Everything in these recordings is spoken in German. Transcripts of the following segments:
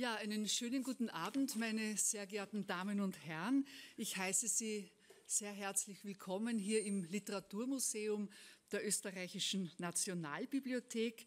Ja, einen schönen guten Abend, meine sehr geehrten Damen und Herren. Ich heiße Sie sehr herzlich willkommen hier im Literaturmuseum der Österreichischen Nationalbibliothek.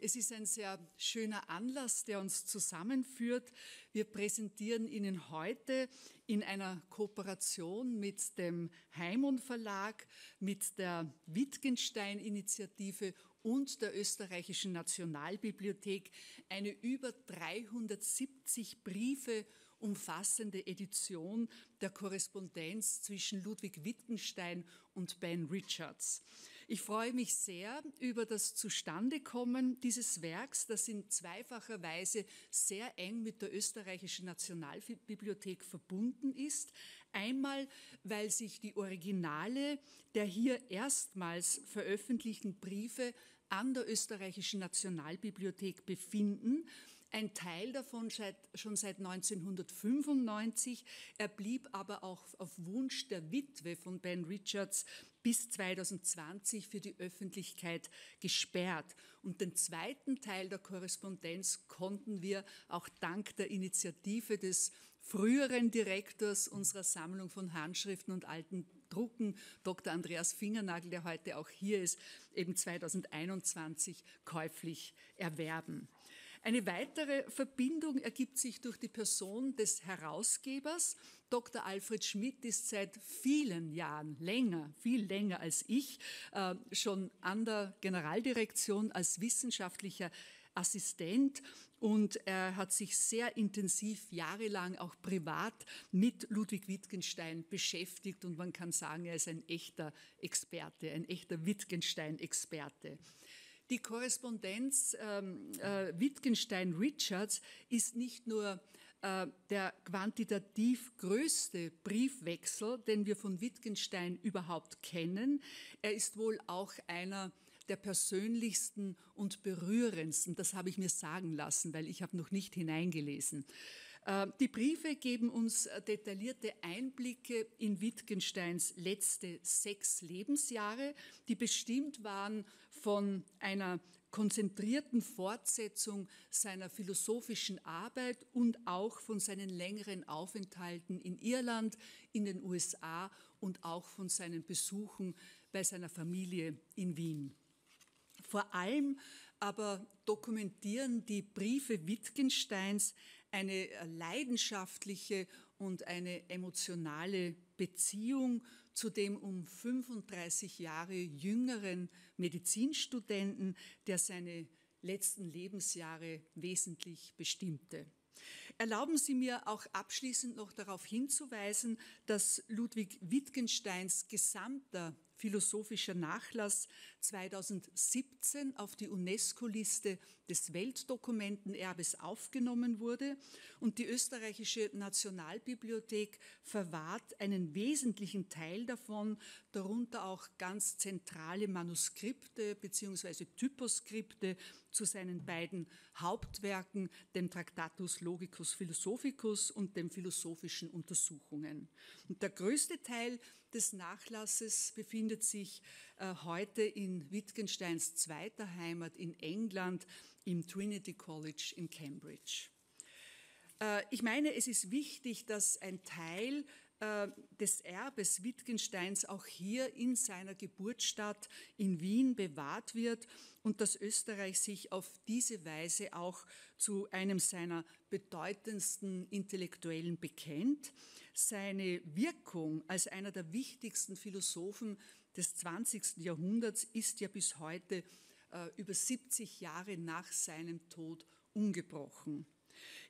Es ist ein sehr schöner Anlass, der uns zusammenführt. Wir präsentieren Ihnen heute in einer Kooperation mit dem Heimon Verlag, mit der Wittgenstein-Initiative und der Österreichischen Nationalbibliothek eine über 370 Briefe umfassende Edition der Korrespondenz zwischen Ludwig Wittgenstein und Ben Richards. Ich freue mich sehr über das Zustandekommen dieses Werks, das in zweifacher Weise sehr eng mit der österreichischen Nationalbibliothek verbunden ist. Einmal, weil sich die Originale der hier erstmals veröffentlichten Briefe an der österreichischen Nationalbibliothek befinden. Ein Teil davon schon seit 1995. Er blieb aber auch auf Wunsch der Witwe von Ben Richards bis 2020 für die Öffentlichkeit gesperrt. Und den zweiten Teil der Korrespondenz konnten wir auch dank der Initiative des früheren Direktors unserer Sammlung von Handschriften und alten Drucken, Dr. Andreas Fingernagel, der heute auch hier ist, eben 2021 käuflich erwerben. Eine weitere Verbindung ergibt sich durch die Person des Herausgebers. Dr. Alfred Schmidt ist seit vielen Jahren, länger, viel länger als ich, äh, schon an der Generaldirektion als wissenschaftlicher Assistent und er hat sich sehr intensiv jahrelang auch privat mit Ludwig Wittgenstein beschäftigt und man kann sagen, er ist ein echter Experte, ein echter Wittgenstein-Experte. Die Korrespondenz ähm, äh, Wittgenstein-Richards ist nicht nur äh, der quantitativ größte Briefwechsel, den wir von Wittgenstein überhaupt kennen. Er ist wohl auch einer der persönlichsten und berührendsten. Das habe ich mir sagen lassen, weil ich habe noch nicht hineingelesen. Äh, die Briefe geben uns äh, detaillierte Einblicke in Wittgensteins letzte sechs Lebensjahre, die bestimmt waren von einer konzentrierten Fortsetzung seiner philosophischen Arbeit und auch von seinen längeren Aufenthalten in Irland, in den USA und auch von seinen Besuchen bei seiner Familie in Wien. Vor allem aber dokumentieren die Briefe Wittgensteins eine leidenschaftliche und eine emotionale Beziehung zu dem um 35 Jahre jüngeren Medizinstudenten, der seine letzten Lebensjahre wesentlich bestimmte. Erlauben Sie mir auch abschließend noch darauf hinzuweisen, dass Ludwig Wittgensteins gesamter philosophischer Nachlass 2017 auf die UNESCO-Liste des Weltdokumentenerbes aufgenommen wurde und die österreichische Nationalbibliothek verwahrt einen wesentlichen Teil davon, darunter auch ganz zentrale Manuskripte bzw. Typoskripte zu seinen beiden Hauptwerken, dem Tractatus Logicus Philosophicus und den philosophischen Untersuchungen. Und der größte Teil des Nachlasses befindet sich heute in Wittgensteins zweiter Heimat in England im Trinity College in Cambridge. Äh, ich meine, es ist wichtig, dass ein Teil äh, des Erbes Wittgensteins auch hier in seiner Geburtsstadt in Wien bewahrt wird und dass Österreich sich auf diese Weise auch zu einem seiner bedeutendsten Intellektuellen bekennt. Seine Wirkung als einer der wichtigsten Philosophen des 20. Jahrhunderts ist ja bis heute äh, über 70 Jahre nach seinem Tod ungebrochen.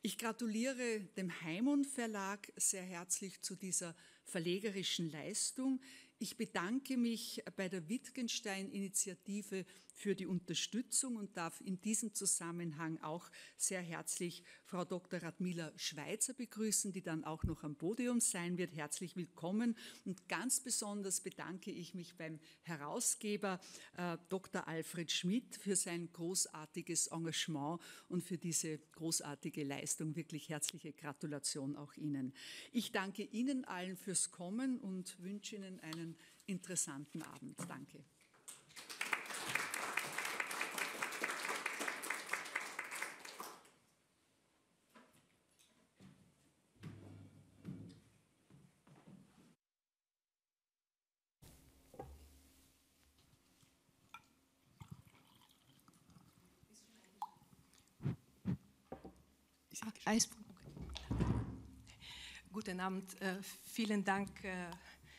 Ich gratuliere dem Heimon Verlag sehr herzlich zu dieser verlegerischen Leistung. Ich bedanke mich bei der Wittgenstein-Initiative für die Unterstützung und darf in diesem Zusammenhang auch sehr herzlich Frau Dr. Radmila Schweizer begrüßen, die dann auch noch am Podium sein wird. Herzlich willkommen. Und ganz besonders bedanke ich mich beim Herausgeber äh, Dr. Alfred Schmidt für sein großartiges Engagement und für diese großartige Leistung. Wirklich herzliche Gratulation auch Ihnen. Ich danke Ihnen allen fürs Kommen und wünsche Ihnen einen interessanten Abend. Danke. Eispunkt. Guten Abend. Äh, vielen Dank, äh,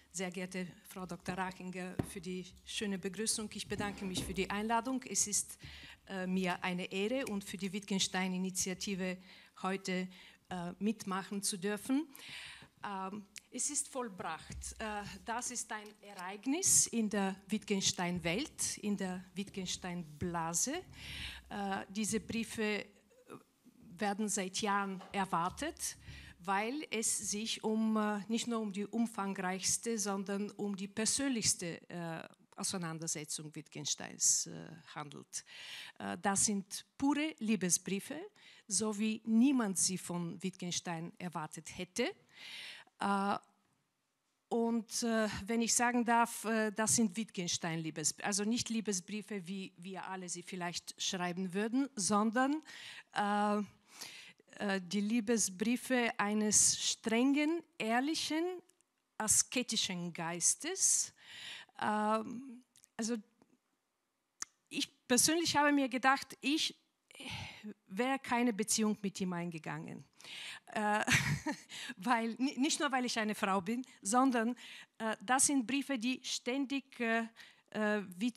sehr geehrte Frau Dr. Rachinger, für die schöne Begrüßung. Ich bedanke mich für die Einladung. Es ist äh, mir eine Ehre und für die Wittgenstein-Initiative heute mitmachen zu dürfen. Ähm, es ist vollbracht. Das ist ein Ereignis in der Wittgenstein-Welt, in der Wittgenstein-Blase. Diese Briefe werden seit Jahren erwartet, weil es sich um, äh, nicht nur um die umfangreichste, sondern um die persönlichste äh, Auseinandersetzung Wittgensteins äh, handelt. das sind pure Liebesbriefe, so wie niemand sie von Wittgenstein erwartet hätte. Und äh, wenn ich sagen darf, äh, das sind Wittgenstein-Liebesbriefe, also nicht Liebesbriefe, wie wir alle sie vielleicht schreiben würden, sondern äh, äh, die Liebesbriefe eines strengen, ehrlichen, asketischen Geistes. Ähm, also ich persönlich habe mir gedacht, ich wäre keine Beziehung mit ihm eingegangen. Äh, weil, nicht nur, weil ich eine Frau bin, sondern äh, das sind Briefe, die ständig äh, äh wie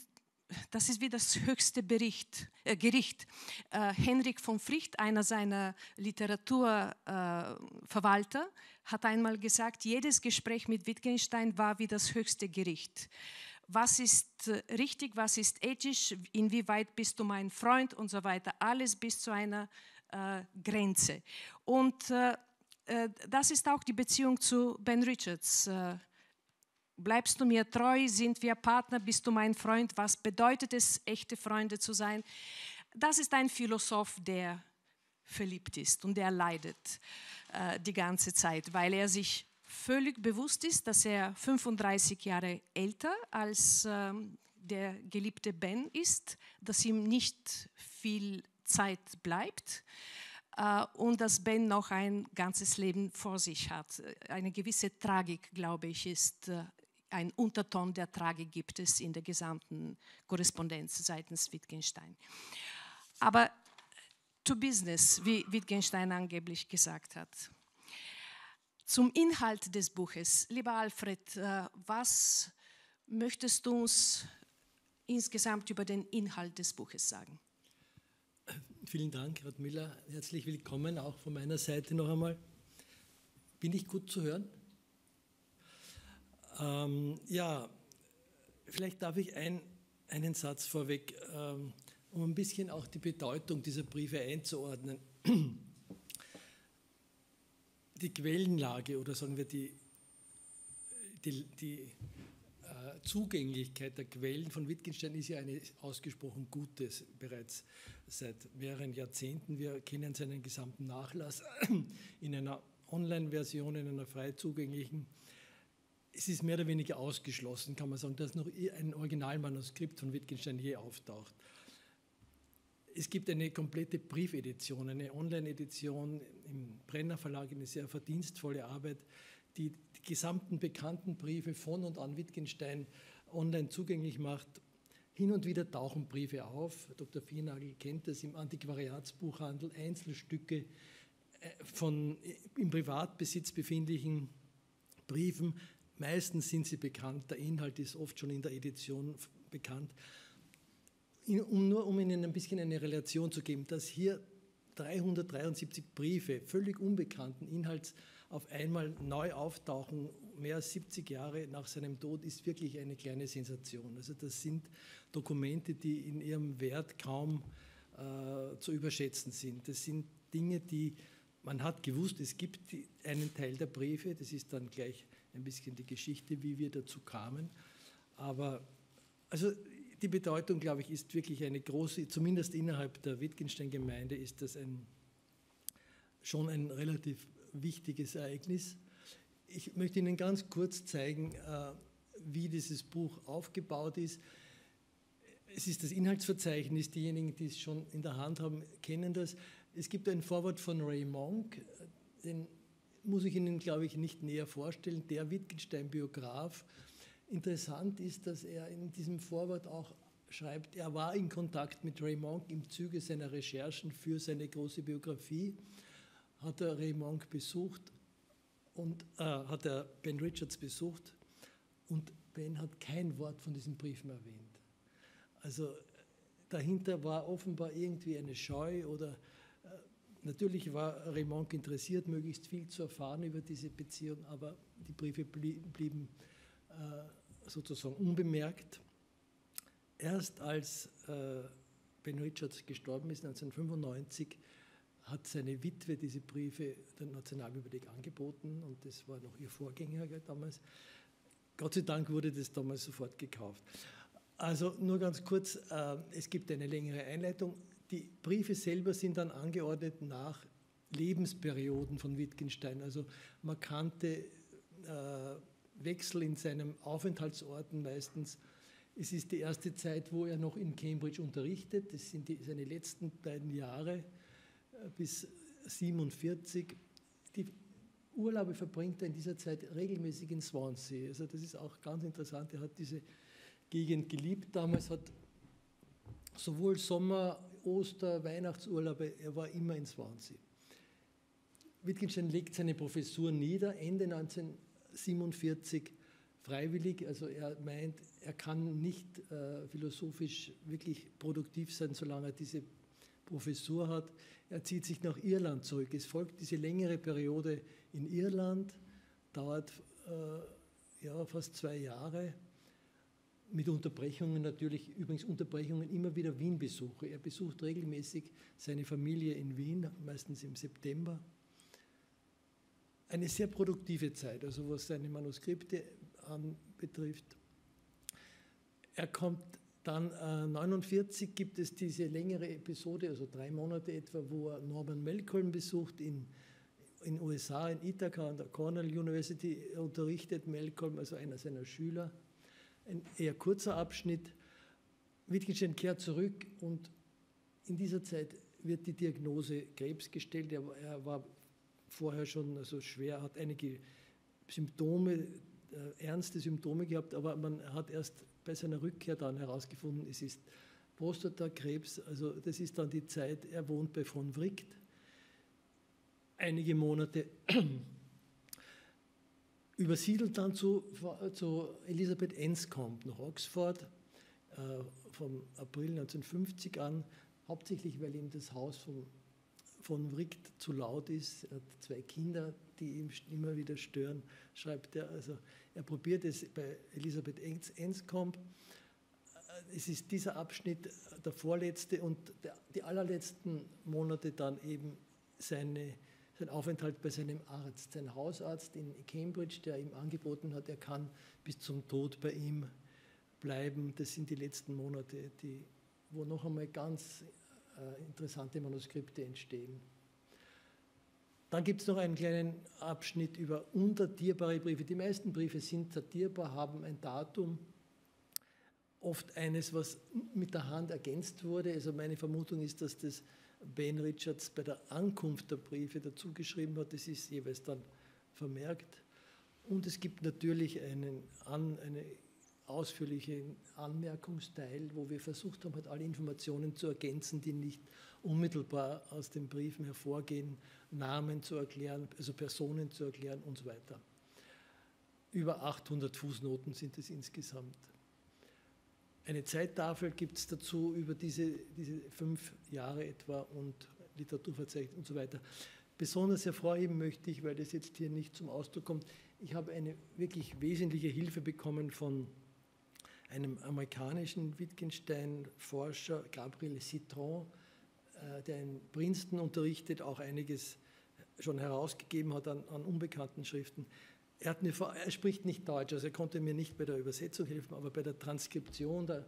das ist wie das höchste Bericht, äh, Gericht. Äh, Henrik von Fricht, einer seiner Literaturverwalter, äh, hat einmal gesagt, jedes Gespräch mit Wittgenstein war wie das höchste Gericht. Was ist äh, richtig, was ist ethisch, inwieweit bist du mein Freund und so weiter. Alles bis zu einer äh, Grenze. Und äh, das ist auch die Beziehung zu Ben Richards Bleibst du mir treu? Sind wir Partner? Bist du mein Freund? Was bedeutet es, echte Freunde zu sein? Das ist ein Philosoph, der verliebt ist und der leidet äh, die ganze Zeit, weil er sich völlig bewusst ist, dass er 35 Jahre älter als äh, der geliebte Ben ist, dass ihm nicht viel Zeit bleibt äh, und dass Ben noch ein ganzes Leben vor sich hat. Eine gewisse Tragik, glaube ich, ist äh, ein Unterton der Tragik gibt es in der gesamten Korrespondenz seitens Wittgenstein. Aber to business, wie Wittgenstein angeblich gesagt hat. Zum Inhalt des Buches. Lieber Alfred, äh, was möchtest du uns insgesamt über den Inhalt des Buches sagen? Vielen Dank, Rad Müller. Herzlich willkommen auch von meiner Seite noch einmal. Bin ich gut zu hören? Ähm, ja, vielleicht darf ich ein, einen Satz vorweg, ähm, um ein bisschen auch die Bedeutung dieser Briefe einzuordnen. Die Quellenlage oder sagen wir die, die, die äh, Zugänglichkeit der Quellen von Wittgenstein ist ja eine ausgesprochen gute, bereits seit mehreren Jahrzehnten. Wir kennen seinen gesamten Nachlass in einer Online-Version, in einer frei zugänglichen es ist mehr oder weniger ausgeschlossen, kann man sagen, dass noch ein Originalmanuskript von Wittgenstein je auftaucht. Es gibt eine komplette Briefedition, eine Online-Edition im Brenner Verlag, eine sehr verdienstvolle Arbeit, die die gesamten bekannten Briefe von und an Wittgenstein online zugänglich macht. Hin und wieder tauchen Briefe auf. Dr. Viernagel kennt das im Antiquariatsbuchhandel, Einzelstücke äh, von im Privatbesitz befindlichen Briefen Meistens sind sie bekannt, der Inhalt ist oft schon in der Edition bekannt. Um nur um Ihnen ein bisschen eine Relation zu geben, dass hier 373 Briefe völlig unbekannten Inhalts auf einmal neu auftauchen, mehr als 70 Jahre nach seinem Tod, ist wirklich eine kleine Sensation. Also das sind Dokumente, die in ihrem Wert kaum äh, zu überschätzen sind. Das sind Dinge, die man hat gewusst, es gibt einen Teil der Briefe, das ist dann gleich ein bisschen die Geschichte, wie wir dazu kamen. Aber also die Bedeutung, glaube ich, ist wirklich eine große, zumindest innerhalb der Wittgenstein-Gemeinde ist das ein, schon ein relativ wichtiges Ereignis. Ich möchte Ihnen ganz kurz zeigen, äh, wie dieses Buch aufgebaut ist. Es ist das Inhaltsverzeichnis, diejenigen, die es schon in der Hand haben, kennen das. Es gibt ein Vorwort von Ray Monk, den muss ich Ihnen, glaube ich, nicht näher vorstellen. Der Wittgenstein-Biograf. Interessant ist, dass er in diesem Vorwort auch schreibt, er war in Kontakt mit Ray Monk im Zuge seiner Recherchen für seine große Biografie hat er Ray Monk besucht und äh, hat er Ben Richards besucht und Ben hat kein Wort von diesen Briefen erwähnt. Also dahinter war offenbar irgendwie eine Scheu oder natürlich war Ray Monk interessiert, möglichst viel zu erfahren über diese Beziehung, aber die Briefe blieben äh, sozusagen unbemerkt. Erst als äh, Ben Richards gestorben ist, 1995, hat seine Witwe diese Briefe der Nationalbibliothek angeboten und das war noch ihr Vorgänger damals. Gott sei Dank wurde das damals sofort gekauft. Also nur ganz kurz, äh, es gibt eine längere Einleitung. Die Briefe selber sind dann angeordnet nach Lebensperioden von Wittgenstein, also markante äh, Wechsel in seinem Aufenthaltsorten meistens. Es ist die erste Zeit, wo er noch in Cambridge unterrichtet. Das sind die, seine letzten beiden Jahre bis 47. Die Urlaube verbringt er in dieser Zeit regelmäßig in Swansea. Also das ist auch ganz interessant. Er hat diese Gegend geliebt. Damals hat sowohl Sommer, Oster, Weihnachtsurlaube, er war immer in Swansea. Wittgenstein legt seine Professur nieder, Ende 1947 freiwillig. Also er meint, er kann nicht äh, philosophisch wirklich produktiv sein, solange er diese Professur hat. Er zieht sich nach Irland zurück. Es folgt diese längere Periode in Irland, dauert äh, ja, fast zwei Jahre, mit Unterbrechungen natürlich, übrigens Unterbrechungen immer wieder Wien-Besuche. Er besucht regelmäßig seine Familie in Wien, meistens im September. Eine sehr produktive Zeit, also was seine Manuskripte anbetrifft. Er kommt dann äh, 49 gibt es diese längere Episode, also drei Monate etwa, wo er Norman Malcolm besucht in in USA, in Ithaca an der Cornell University unterrichtet Malcolm, also einer seiner Schüler. Ein eher kurzer Abschnitt. Wittgenstein kehrt zurück und in dieser Zeit wird die Diagnose Krebs gestellt. Er, er war vorher schon also schwer, hat einige Symptome, äh, ernste Symptome gehabt, aber man hat erst bei seiner Rückkehr dann herausgefunden, es ist Prostatakrebs. Also das ist dann die Zeit, er wohnt bei von Wright, einige Monate, übersiedelt dann zu, zu Elisabeth Enscombe nach Oxford äh, vom April 1950 an, hauptsächlich weil ihm das Haus von, von Wright zu laut ist. Er hat zwei Kinder, die ihm immer wieder stören, schreibt er. Also er probiert es bei Elisabeth Enscombe. Es ist dieser Abschnitt der vorletzte und der, die allerletzten Monate dann eben seine, sein Aufenthalt bei seinem Arzt, sein Hausarzt in Cambridge, der ihm angeboten hat, er kann bis zum Tod bei ihm bleiben. Das sind die letzten Monate, die, wo noch einmal ganz äh, interessante Manuskripte entstehen. Dann gibt es noch einen kleinen Abschnitt über undatierbare Briefe. Die meisten Briefe sind datierbar, haben ein Datum, oft eines, was mit der Hand ergänzt wurde. Also meine Vermutung ist, dass das Ben Richards bei der Ankunft der Briefe dazu geschrieben hat. Das ist jeweils dann vermerkt. Und es gibt natürlich einen, eine ausführlichen Anmerkungsteil, wo wir versucht haben, halt alle Informationen zu ergänzen, die nicht unmittelbar aus den Briefen hervorgehen, Namen zu erklären, also Personen zu erklären und so weiter. Über 800 Fußnoten sind es insgesamt. Eine Zeittafel gibt es dazu über diese, diese fünf Jahre etwa und Literaturverzeichnis und so weiter. Besonders hervorheben möchte ich, weil das jetzt hier nicht zum Ausdruck kommt, ich habe eine wirklich wesentliche Hilfe bekommen von einem amerikanischen Wittgenstein-Forscher, Gabriel Citron, äh, der in Princeton unterrichtet, auch einiges schon herausgegeben hat an, an unbekannten Schriften. Er, eine, er, spricht nicht Deutsch, also er konnte mir nicht bei der Übersetzung helfen, aber bei der Transkription der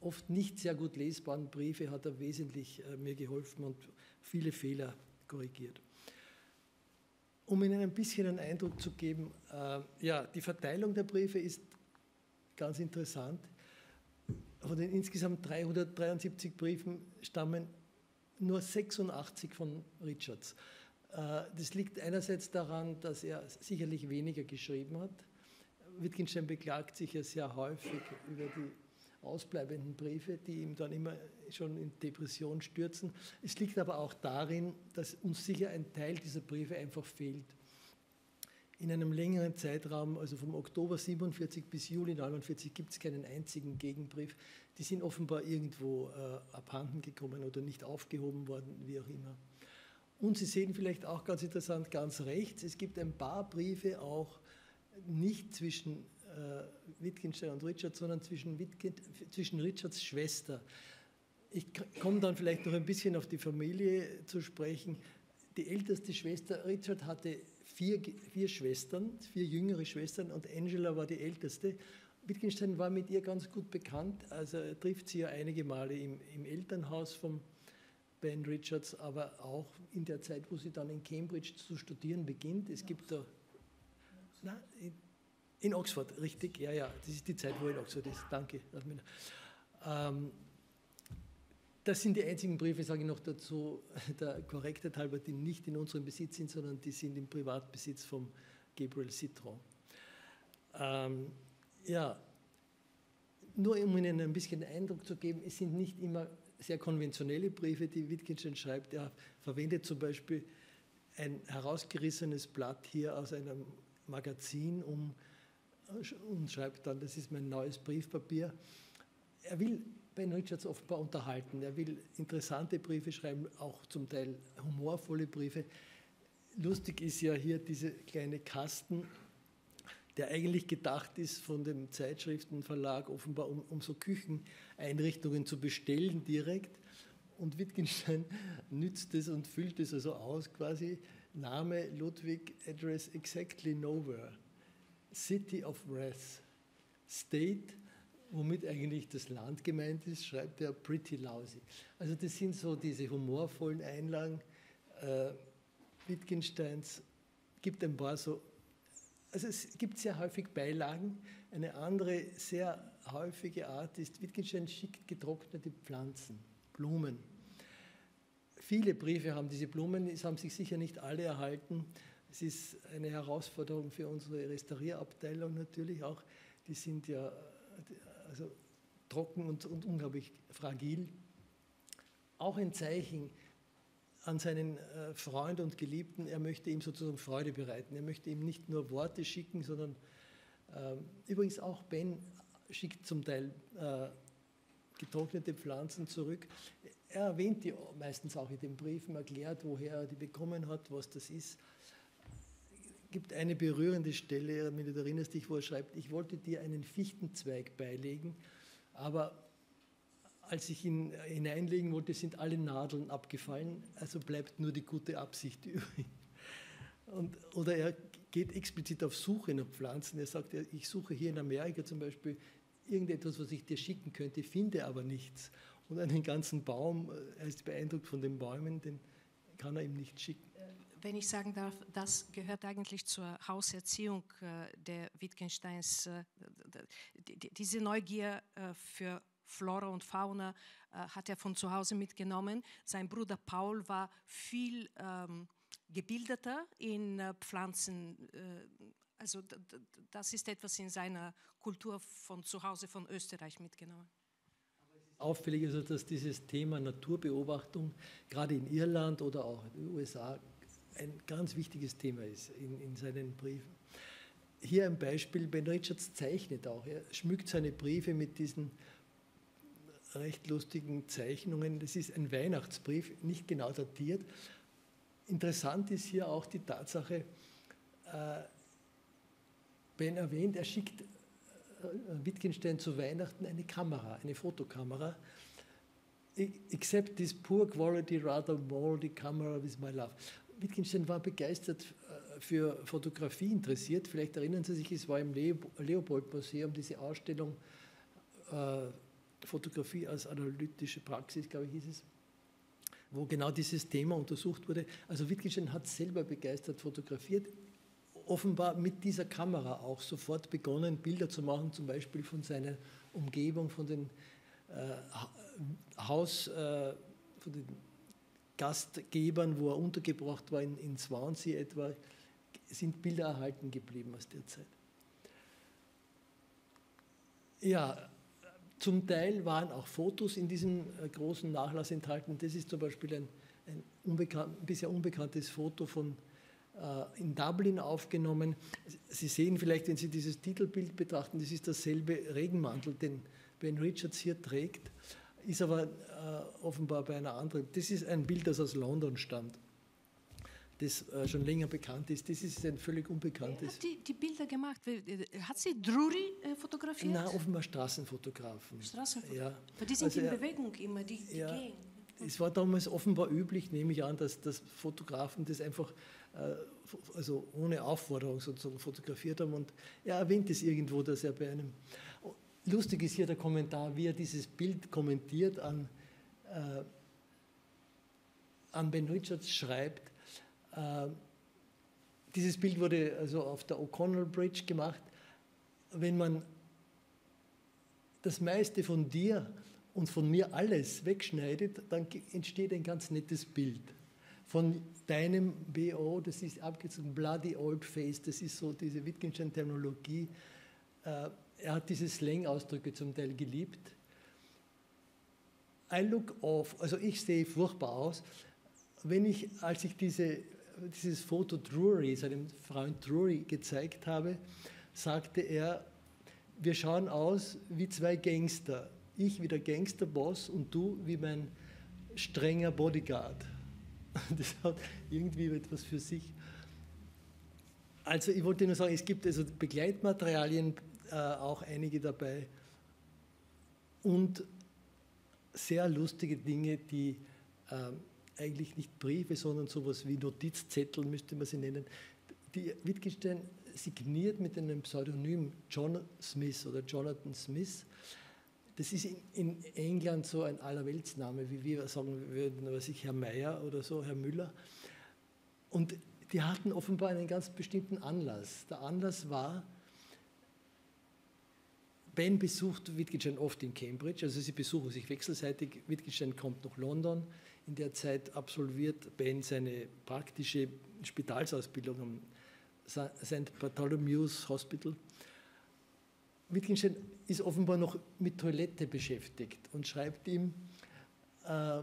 oft nicht sehr gut lesbaren Briefe hat er wesentlich äh, mir geholfen und viele Fehler korrigiert. Um Ihnen ein bisschen einen Eindruck zu geben, äh, ja, die Verteilung der Briefe ist ganz interessant. Von den insgesamt 373 Briefen stammen nur 86 von Richards. Äh, das liegt einerseits daran, dass er sicherlich weniger geschrieben hat. Wittgenstein beklagt sich ja sehr häufig über die ausbleibenden Briefe, die ihm dann immer schon in Depression stürzen. Es liegt aber auch darin, dass uns sicher ein Teil dieser Briefe einfach fehlt. In einem längeren Zeitraum, also vom Oktober 47 bis Juli 49, gibt es keinen einzigen Gegenbrief. Die sind offenbar irgendwo äh, abhanden gekommen oder nicht aufgehoben worden, wie auch immer. Und Sie sehen vielleicht auch ganz interessant ganz rechts, es gibt ein paar Briefe auch nicht zwischen äh, Wittgenstein und Richard, sondern zwischen, Wittgen, zwischen Richards Schwester. Ich komme dann vielleicht noch ein bisschen auf die Familie zu sprechen. Die älteste Schwester, Richard hatte vier, vier Schwestern, vier jüngere Schwestern und Angela war die älteste. Wittgenstein war mit ihr ganz gut bekannt, also er trifft sie ja einige Male im, im Elternhaus Ben Richards, aber auch in der Zeit, wo sie dann in Cambridge zu studieren beginnt. Es gibt da, na, in Oxford, richtig, ja, ja, das ist die Zeit, wo in Oxford ist. Danke. Ähm, das sind die einzigen Briefe, sage ich noch dazu, der Korrektheit halber, die nicht in unserem Besitz sind, sondern die sind im Privatbesitz von Gabriel Citron. Ähm, ja, nur um Ihnen ein bisschen Eindruck zu geben, es sind nicht immer sehr konventionelle Briefe, die Wittgenstein schreibt. Er verwendet zum Beispiel ein herausgerissenes Blatt hier aus einem Magazin, um und schreibt dann, das ist mein neues Briefpapier. Er will Ben Richards offenbar unterhalten. Er will interessante Briefe schreiben, auch zum Teil humorvolle Briefe. Lustig ist ja hier dieser kleine Kasten, der eigentlich gedacht ist von dem Zeitschriftenverlag offenbar, um, um so Kücheneinrichtungen zu bestellen direkt. Und Wittgenstein nützt es und füllt es also aus, quasi Name Ludwig, Address exactly nowhere. City of Wrath. State, womit eigentlich das Land gemeint ist, schreibt er pretty lousy. Also das sind so diese humorvollen Einlagen äh, Wittgensteins. gibt ein paar so, also es gibt sehr häufig Beilagen. Eine andere sehr häufige Art ist, Wittgenstein schickt getrocknete Pflanzen, Blumen. Viele Briefe haben diese Blumen, es haben sich sicher nicht alle erhalten. Es ist eine Herausforderung für unsere Restaurierabteilung natürlich auch. Die sind ja also trocken und, und unglaublich fragil. Auch ein Zeichen an seinen äh, Freund und Geliebten, er möchte ihm sozusagen Freude bereiten. Er möchte ihm nicht nur Worte schicken, sondern äh, übrigens auch Ben schickt zum Teil äh, getrocknete Pflanzen zurück. Er erwähnt die meistens auch in den Briefen, erklärt, woher er die bekommen hat, was das ist gibt eine berührende Stelle, wenn du erinnerst dich, wo er schreibt, ich wollte dir einen Fichtenzweig beilegen, aber als ich ihn hineinlegen wollte, sind alle Nadeln abgefallen, also bleibt nur die gute Absicht übrig. Und, oder er geht explizit auf Suche nach Pflanzen. Er sagt, ich suche hier in Amerika zum Beispiel irgendetwas, was ich dir schicken könnte, finde aber nichts. Und einen ganzen Baum, er ist beeindruckt von den Bäumen, den kann er ihm nicht schicken wenn ich sagen darf, das gehört eigentlich zur Hauserziehung äh, der Wittgensteins. Äh, diese Neugier äh, für Flora und Fauna hat er von zu Hause mitgenommen. Sein Bruder Paul war viel ähm, gebildeter in Pflanzen. also das ist etwas in seiner Kultur von zu Hause von Österreich mitgenommen auffällig ist, also, dass dieses Thema Naturbeobachtung gerade in Irland oder auch in den USA ein ganz wichtiges Thema ist in, in seinen Briefen. Hier ein Beispiel, Ben Richards zeichnet auch. Er schmückt seine Briefe mit diesen recht lustigen Zeichnungen. Das ist ein Weihnachtsbrief, nicht genau datiert. Interessant ist hier auch die Tatsache, äh, Ben erwähnt, er schickt äh, Wittgenstein zu Weihnachten eine Kamera, eine Fotokamera. Except this poor quality, rather moldy camera with my love. Wittgenstein war begeistert äh, für Fotografie interessiert. Vielleicht erinnern Sie sich, es war im Leopold-Museum diese Ausstellung äh, Fotografie als analytische Praxis, glaube ich, hieß es, wo genau dieses Thema untersucht wurde. Also Wittgenstein hat selber begeistert fotografiert, offenbar mit dieser Kamera auch sofort begonnen, Bilder zu machen, zum Beispiel von seiner Umgebung, von den äh, Haus, äh, von den Gastgebern, wo er untergebracht war, in, in Swansea etwa, sind Bilder erhalten geblieben aus der Zeit. Ja, Zum Teil waren auch Fotos in diesem äh, großen Nachlass enthalten. Das ist zum Beispiel ein, ein unbekannt, bisher unbekanntes Foto von äh, in Dublin aufgenommen. Sie sehen vielleicht, wenn Sie dieses Titelbild betrachten, das ist derselbe Regenmantel, den Ben Richards hier trägt, ist aber äh, offenbar bei einer anderen. Das ist ein Bild, das aus London stammt das äh, schon länger bekannt ist. Das ist ein völlig unbekanntes. Wer hat die, die Bilder gemacht? Hat sie Drury äh, fotografiert? Nein, offenbar Straßenfotografen. Straßenfotografen? Ja. die sind also, in Bewegung immer, die, die ja, gehen. Es war damals offenbar üblich, nehme ich an, dass, dass Fotografen das einfach äh, also ohne Aufforderung sozusagen fotografiert haben. Und er erwähnt es irgendwo, dass er bei einem. Lustig ist hier der Kommentar, wie er dieses Bild kommentiert an, äh, an Ben Richards schreibt. Äh, dieses Bild wurde also auf der O'Connell Bridge gemacht. Wenn man das meiste von dir und von mir alles wegschneidet, dann entsteht ein ganz nettes Bild von deinem BO, das ist abgezogen, Bloody Old Face, das ist so diese Wittgenstein-Terminologie. Äh, er hat diese Slang-Ausdrücke zum Teil geliebt. I look off, also ich sehe furchtbar aus. Wenn ich, als ich diese, dieses Foto Drury, seinem Freund Drury gezeigt habe, sagte er, wir schauen aus wie zwei Gangster. Ich wie der Gangsterboss und du wie mein strenger Bodyguard. Das hat irgendwie etwas für sich. Also ich wollte nur sagen, es gibt also Begleitmaterialien, äh, auch einige dabei und sehr lustige Dinge, die äh, eigentlich nicht Briefe, sondern sowas wie Notizzettel müsste man sie nennen. Die Wittgenstein signiert mit einem Pseudonym John Smith oder Jonathan Smith das ist in, in, England so ein Allerweltsname, wie wir sagen würden, was ich, Herr Meyer oder so, Herr Müller. Und die hatten offenbar einen ganz bestimmten Anlass. Der Anlass war, Ben besucht Wittgenstein oft in Cambridge, also sie besuchen sich wechselseitig. Wittgenstein kommt nach London. In der Zeit absolviert Ben seine praktische Spitalsausbildung am St. Bartholomew's Hospital. Wittgenstein ist offenbar noch mit Toilette beschäftigt und schreibt ihm, äh,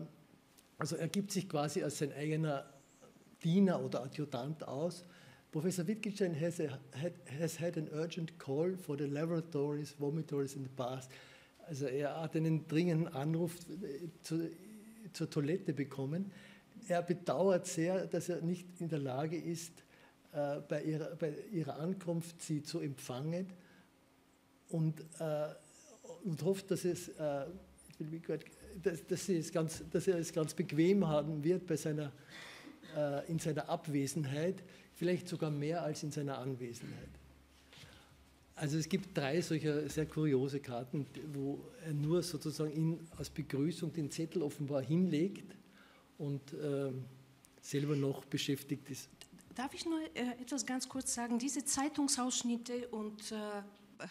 also er gibt sich quasi als sein eigener Diener oder Adjutant aus. Professor Wittgenstein has, a, has had an urgent call for the laboratories, vomitories and baths. Also er hat einen dringenden Anruf zu, zur Toilette bekommen. Er bedauert sehr, dass er nicht in der Lage ist, äh, bei, ihrer, bei ihrer Ankunft sie zu empfangen und, äh, und hofft, dass, es, äh, dass, dass, es ganz, dass er es ganz bequem haben wird bei seiner, äh, in seiner Abwesenheit, vielleicht sogar mehr als in seiner Anwesenheit. Also es gibt drei solcher sehr kuriose Karten, wo er nur sozusagen ihn als Begrüßung den Zettel offenbar hinlegt und äh, selber noch beschäftigt ist. Darf ich nur äh, etwas ganz kurz sagen? Diese Zeitungsausschnitte und äh,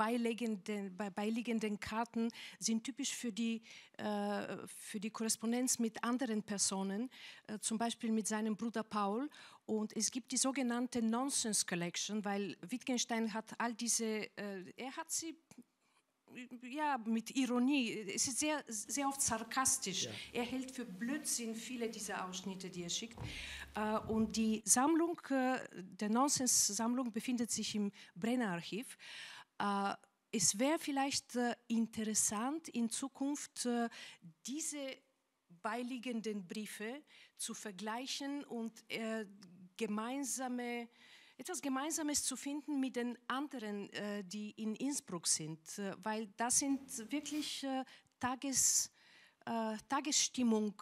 beiliegenden, beiliegenden Karten sind typisch für die, äh, für die Korrespondenz mit anderen Personen, äh, zum Beispiel mit seinem Bruder Paul. Und es gibt die sogenannte Nonsense Collection, weil Wittgenstein hat all diese, äh, er hat sie ja, mit Ironie. Es ist sehr, sehr oft sarkastisch. Ja. Er hält für Blödsinn viele dieser Ausschnitte, die er schickt. Und die Sammlung, der Nonsense-Sammlung befindet sich im Brenner Archiv. Äh, es wäre vielleicht äh, interessant, in Zukunft äh, diese beiliegenden Briefe zu vergleichen und gemeinsame, etwas Gemeinsames zu finden mit den anderen, die in Innsbruck sind, weil das sind wirklich Tages, Tagesstimmung.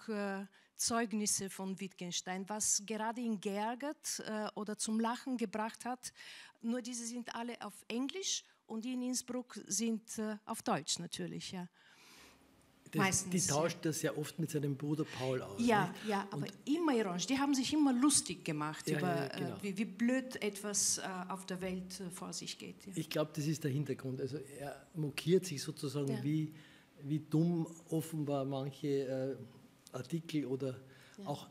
Zeugnisse von Wittgenstein, was gerade ihn geärgert oder zum Lachen gebracht hat. Nur diese sind alle auf Englisch und die in Innsbruck sind äh, auf Deutsch natürlich, ja. Das, Meistens, die tauscht das ja oft mit seinem Bruder Paul aus. Ja, nicht? ja, aber und immer ironisch. Die haben sich immer lustig gemacht ja, über, ja, äh, genau. äh, wie, wie, blöd etwas äh, auf der Welt äh, vor sich geht. Ja. Ich glaube, das ist der Hintergrund. Also er mokiert sich sozusagen, wie, wie dumm offenbar manche äh, Artikel oder auch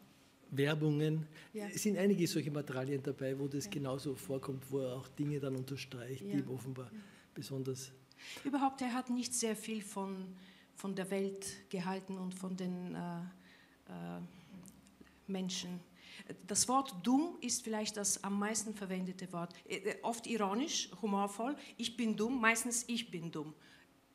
Werbungen. Ja. Es sind einige solche Materialien dabei, wo das ja. genauso vorkommt, wo er auch Dinge dann unterstreicht, ja. die ihm offenbar besonders Überhaupt, er hat nicht sehr viel von, von der Welt gehalten und von den äh, äh, Menschen. Das Wort dumm ist vielleicht das am meisten verwendete Wort. Äh, oft ironisch, humorvoll. Ich bin dumm, meistens ich bin dumm.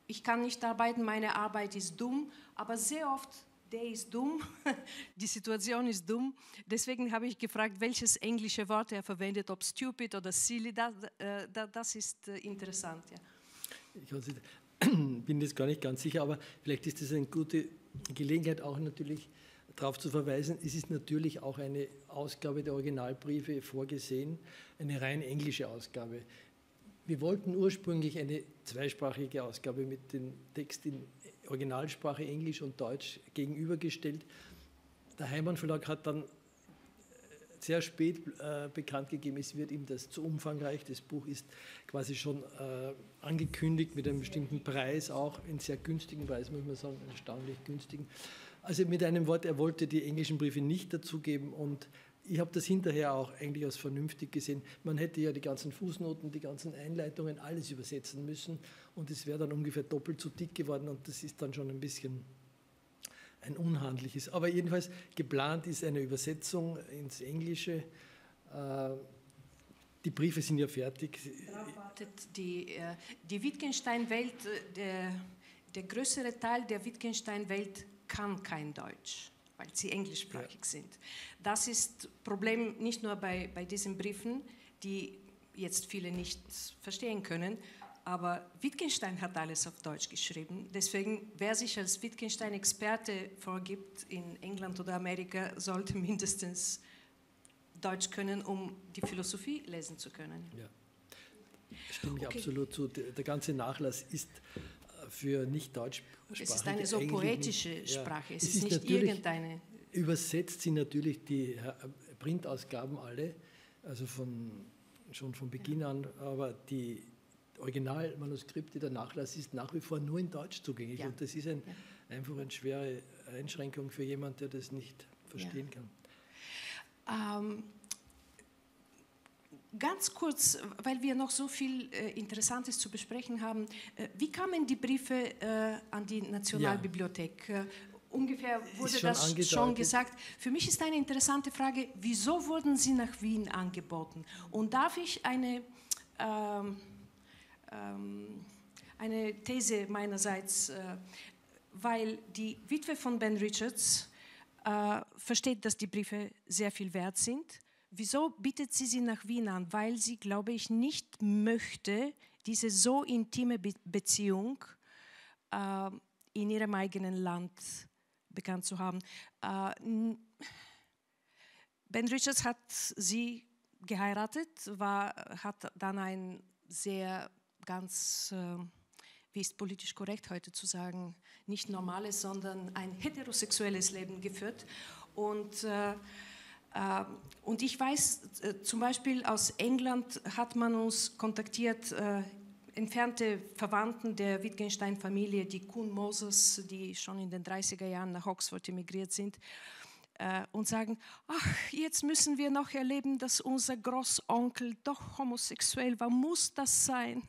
Ich kann nicht arbeiten, meine Arbeit ist dumm, aber sehr oft der ist dumm, die Situation ist dumm. Deswegen habe ich gefragt, welches englische Wort er verwendet, ob stupid oder silly. Das, äh, das ist äh, interessant. Ja. Ich bin jetzt gar nicht ganz sicher, aber vielleicht ist das eine gute Gelegenheit, auch natürlich darauf zu verweisen, es ist natürlich auch eine Ausgabe der Originalbriefe vorgesehen, eine rein englische Ausgabe. Wir wollten ursprünglich eine zweisprachige Ausgabe mit dem Text in Originalsprache Englisch und Deutsch gegenübergestellt. Der Heimann Verlag hat dann sehr spät äh, bekannt gegeben, es wird ihm das zu umfangreich. Das Buch ist quasi schon äh, angekündigt mit einem bestimmten Preis, auch in sehr günstigen Preis, muss man sagen, erstaunlich günstigen. Also mit einem Wort, er wollte die englischen Briefe nicht dazugeben und ich habe das hinterher auch eigentlich als vernünftig gesehen. Man hätte ja die ganzen Fußnoten, die ganzen Einleitungen, alles übersetzen müssen und es wäre dann ungefähr doppelt so dick geworden und das ist dann schon ein bisschen ein unhandliches. Aber jedenfalls geplant ist eine Übersetzung ins Englische. Äh, die Briefe sind ja fertig. Die, äh, die Wittgenstein-Welt, äh, der, der größere Teil der Wittgenstein-Welt kann kein Deutsch weil sie englischsprachig ja. sind. Das ist Problem nicht nur bei, bei diesen Briefen, die jetzt viele nicht verstehen können, aber Wittgenstein hat alles auf Deutsch geschrieben. Deswegen, wer sich als Wittgenstein-Experte vorgibt in England oder Amerika, sollte mindestens Deutsch können, um die Philosophie lesen zu können. Ja, stimme ich okay. absolut zu. Der ganze Nachlass ist für nicht deutschsprachige Es ist eine so poetische Sprache, es, es ist, nicht irgendeine. Übersetzt sind natürlich die äh, Printausgaben alle, also von, schon von Beginn an, aber die Originalmanuskripte, der Nachlass ist nach wie vor nur in Deutsch zugänglich. Ja. Und das ist ein, ja. einfach eine schwere Einschränkung für jemanden, der das nicht verstehen ja. kann. Ähm, Ganz kurz, weil wir noch so viel äh, Interessantes zu besprechen haben. Äh, wie kamen die Briefe äh, an die Nationalbibliothek? Ja. Äh, ungefähr wurde schon das angedeutet. schon gesagt. Für mich ist eine interessante Frage, wieso wurden sie nach Wien angeboten? Und darf ich eine, ähm, ähm, eine These meinerseits, äh, weil die Witwe von Ben Richards äh, versteht, dass die Briefe sehr viel wert sind Wieso bittet sie sie nach Wien an? Weil sie, glaube ich, nicht möchte, diese so intime Be Beziehung äh, in ihrem eigenen Land bekannt zu haben. Äh, ben Richards hat sie geheiratet, war, hat dann ein sehr ganz, äh, wie ist politisch korrekt heute zu sagen, nicht normales, sondern ein heterosexuelles Leben geführt. Und äh, und ich weiß, äh, zum Beispiel aus England hat man uns kontaktiert, äh, entfernte Verwandten der Wittgenstein-Familie, die Kuhn Moses, die schon in den 30er Jahren nach Oxford emigriert sind, äh, und sagen, ach, jetzt müssen wir noch erleben, dass unser Großonkel doch homosexuell war. Muss das sein?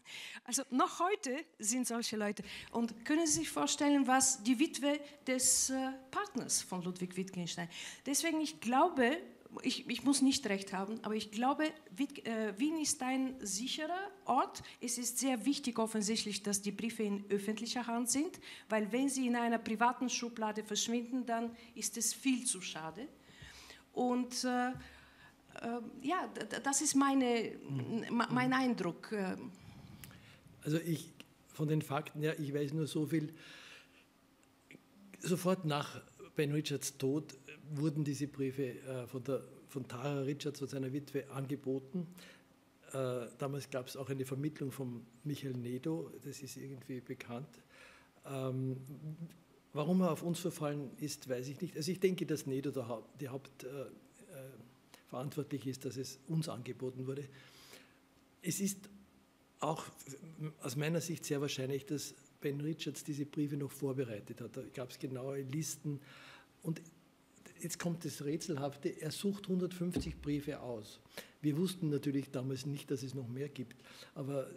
Also noch heute sind solche Leute. Und können Sie sich vorstellen, was die Witwe des Partners von Ludwig Wittgenstein. Deswegen, ich glaube, ich, ich, muss nicht recht haben, aber ich glaube, äh, Wien ist ein sicherer Ort. Es ist sehr wichtig offensichtlich, dass die Briefe in öffentlicher Hand sind, weil wenn sie in einer privaten Schublade verschwinden, dann ist es viel zu schade. Und äh, äh, ja, das ist meine, mein Eindruck. Äh. Also ich, von den Fakten her, ich weiß nur so viel, sofort nach Ben Richards Tod wurden diese Briefe äh, von, der, von Tara Richards, von seiner Witwe, angeboten. Äh, damals gab es auch eine Vermittlung von Michael Nedo, das ist irgendwie bekannt. Ähm, warum er auf uns verfallen ist, weiß ich nicht. Also ich denke, dass Nedo der Haupt, die Hauptverantwortlich äh, ist, dass es uns angeboten wurde. Es ist auch aus meiner Sicht sehr wahrscheinlich, dass Ben Richards diese Briefe noch vorbereitet hat. Da gab es genaue Listen. Und jetzt kommt das Rätselhafte, er sucht 150 Briefe aus. Wir wussten natürlich damals nicht, dass es noch mehr gibt, aber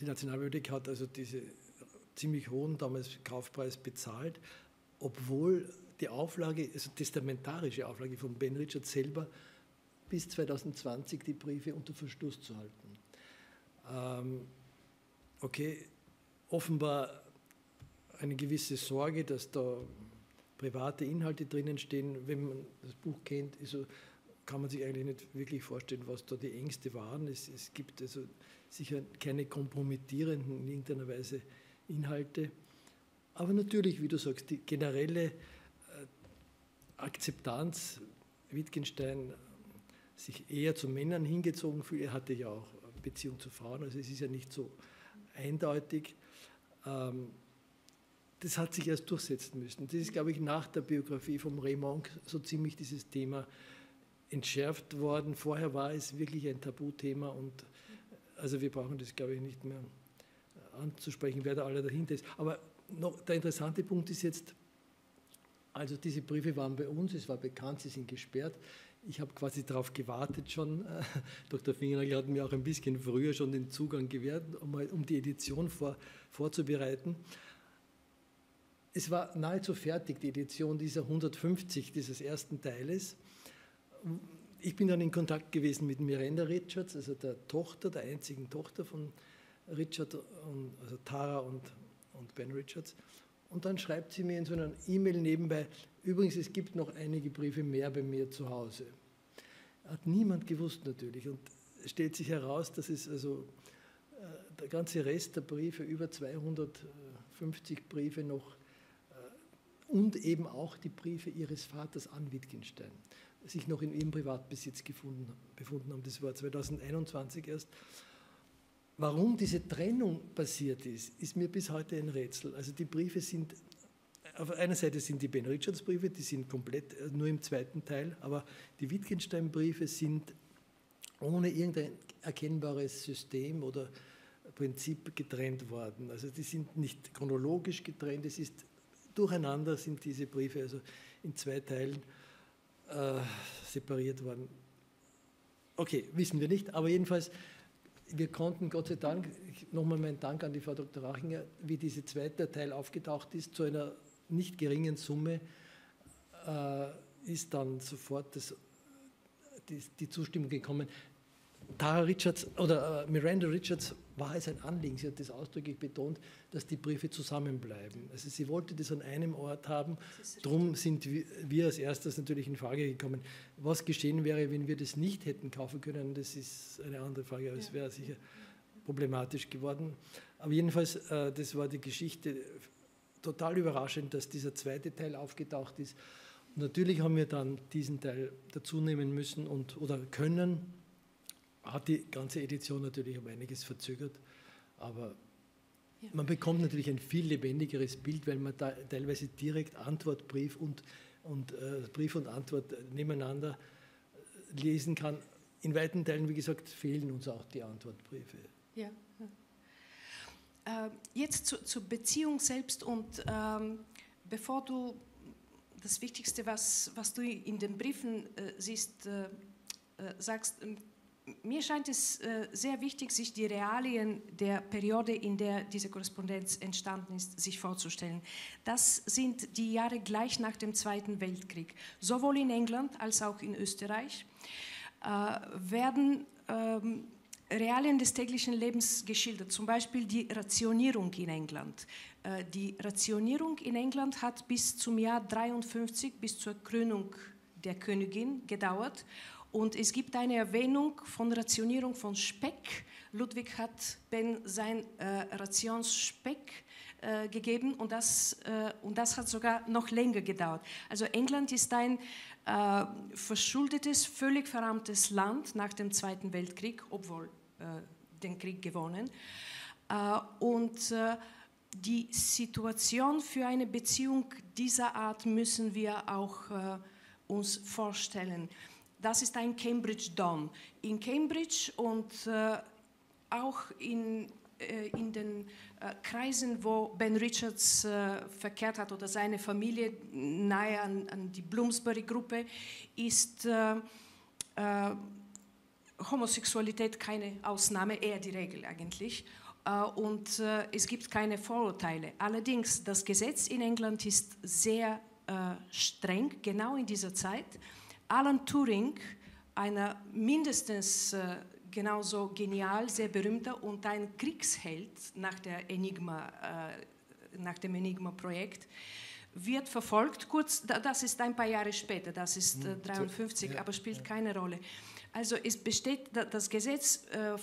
Die Nationalbibliothek hat also diese ziemlich hohen damals Kaufpreis bezahlt, obwohl die Auflage, also testamentarische Auflage von Ben Richards selber, bis 2020 die Briefe unter Verschluss zu halten. Ähm, okay, offenbar eine gewisse Sorge, dass da private Inhalte drinnen stehen. Wenn man das Buch kennt, also kann man sich eigentlich nicht wirklich vorstellen, was da die Ängste waren. Es, es gibt also sicher keine kompromittierenden in irgendeiner Weise Inhalte. Aber natürlich, wie du sagst, die generelle äh, Akzeptanz, Wittgenstein sich eher zu Männern hingezogen fühlt, er hatte ja auch Beziehung zu Frauen, also es ist ja nicht so eindeutig. Ähm, das hat sich erst durchsetzen müssen. Das ist, glaube ich, nach der Biografie von Raymond so ziemlich dieses Thema entschärft worden. Vorher war es wirklich ein Tabuthema und also wir brauchen das, glaube ich, nicht mehr anzusprechen, wer da alle dahinter ist. Aber noch, der interessante Punkt ist jetzt, also diese Briefe waren bei uns, es war bekannt, sie sind gesperrt. Ich habe quasi darauf gewartet schon. Dr. Fingernagel hat mir auch ein bisschen früher schon den Zugang gewährt, um, um die Edition vor, vorzubereiten es war nahezu fertig, die Edition dieser 150 dieses ersten Teiles. Ich bin dann in Kontakt gewesen mit Miranda Richards, also der Tochter, der einzigen Tochter von Richard, und, also Tara und, und Ben Richards. Und dann schreibt sie mir in so einer E-Mail nebenbei, übrigens, es gibt noch einige Briefe mehr bei mir zu Hause. Hat niemand gewusst natürlich. Und es stellt sich heraus, dass es also äh, der ganze Rest der Briefe, über 250 Briefe noch und eben auch die Briefe ihres Vaters an Wittgenstein sich noch in ihrem Privatbesitz gefunden, befunden haben. Das war 2021 erst. Warum diese Trennung passiert ist, ist mir bis heute ein Rätsel. Also die Briefe sind, auf einer Seite sind die Ben Richards Briefe, die sind komplett äh, nur im zweiten Teil, aber die Wittgenstein Briefe sind ohne irgendein erkennbares System oder Prinzip getrennt worden. Also die sind nicht chronologisch getrennt, es ist durcheinander sind diese Briefe also in zwei Teilen äh, separiert worden. Okay, wissen wir nicht, aber jedenfalls, wir konnten Gott sei Dank, nochmal mein Dank an die Frau Dr. Rachinger, wie dieser zweite Teil aufgetaucht ist, zu einer nicht geringen Summe äh, ist dann sofort das, die, die Zustimmung gekommen. Tara Richards oder äh, Miranda Richards war es ein Anliegen, sie hat das ausdrücklich betont, dass die Briefe zusammenbleiben. Also sie wollte das an einem Ort haben. Darum sind wir als erstes natürlich in Frage gekommen. Was geschehen wäre, wenn wir das nicht hätten kaufen können, das ist eine andere Frage, aber es wäre sicher problematisch geworden. Aber jedenfalls, äh, das war die Geschichte. Total überraschend, dass dieser zweite Teil aufgetaucht ist. Natürlich haben wir dann diesen Teil dazu nehmen müssen und, oder können hat die ganze Edition natürlich um einiges verzögert, aber ja. man bekommt natürlich ein viel lebendigeres Bild, weil man da teilweise direkt Antwortbrief und, und äh, Brief und Antwort nebeneinander äh, lesen kann. In weiten Teilen, wie gesagt, fehlen uns auch die Antwortbriefe. Ja. Äh, jetzt zu, zur Beziehung selbst und ähm, bevor du das Wichtigste, was, was du in den Briefen äh, siehst, äh, äh, sagst, ähm, mir scheint es äh, sehr wichtig, sich die Realien der Periode, in der diese Korrespondenz entstanden ist, sich vorzustellen. Das sind die Jahre gleich nach dem Zweiten Weltkrieg. Sowohl in England als auch in Österreich äh, werden ähm, Realien des täglichen Lebens geschildert, zum Beispiel die Rationierung in England. Äh, die Rationierung in England hat bis zum Jahr 53, bis zur Krönung der Königin gedauert und es gibt eine Erwähnung von Rationierung von Speck. Ludwig hat Ben sein äh, Rationsspeck äh, gegeben und das, äh, und das hat sogar noch länger gedauert. Also England ist ein äh, verschuldetes, völlig verarmtes Land nach dem Zweiten Weltkrieg, obwohl äh, den Krieg gewonnen. Äh, und die Situation für eine Beziehung dieser Art müssen wir auch uns vorstellen. Das ist ein Cambridge Dom. In Cambridge und äh, auch in, äh, in den äh, Kreisen, wo Ben Richards äh, verkehrt hat oder seine Familie nahe an, an die Bloomsbury-Gruppe, ist äh, äh, Homosexualität keine Ausnahme, eher die Regel eigentlich. und es gibt keine Vorurteile. Allerdings, das Gesetz in England ist sehr streng, genau in dieser Zeit. Alan Turing, einer mindestens genauso genial, sehr berühmter und ein Kriegsheld nach, der Enigma, nach dem Enigma-Projekt, wird verfolgt. Kurz, das ist ein paar Jahre später, das ist äh, 53, ja, aber spielt ja. keine Rolle. Also es besteht das Gesetz äh,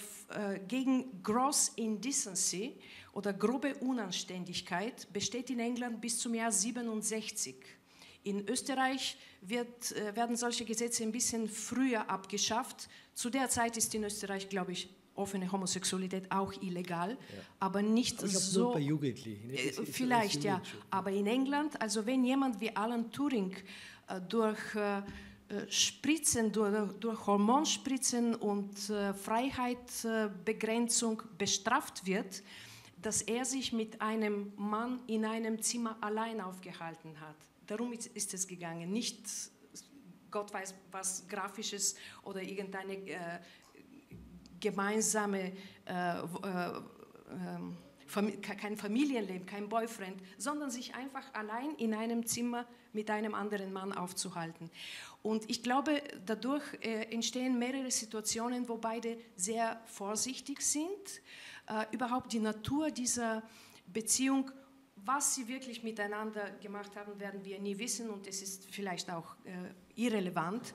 äh, gegen Gross Indecency oder grobe Unanständigkeit besteht in England bis zum Jahr 67. In Österreich wird, äh, werden solche Gesetze ein bisschen früher abgeschafft. Zu der Zeit ist in Österreich, glaube ich, offene Homosexualität auch illegal, ja. aber nicht aber so. Bei Jugendlichen. Äh, vielleicht, ja. Aber in England, also wenn jemand wie Alan Turing äh, durch äh, Spritzen, durch, durch Hormonspritzen und äh, Freiheitsbegrenzung bestraft wird, dass er sich mit einem Mann in einem Zimmer allein aufgehalten hat. Darum ist es gegangen, nicht Gott weiß was Grafisches oder irgendeine äh, gemeinsame, äh, äh, ähm, kein Familienleben, kein Boyfriend, sondern sich einfach allein in einem Zimmer mit einem anderen Mann aufzuhalten. Und ich glaube, dadurch äh, entstehen mehrere Situationen, wo beide sehr vorsichtig sind. Äh, überhaupt die Natur dieser Beziehung, was sie wirklich miteinander gemacht haben, werden wir nie wissen und es ist vielleicht auch äh, irrelevant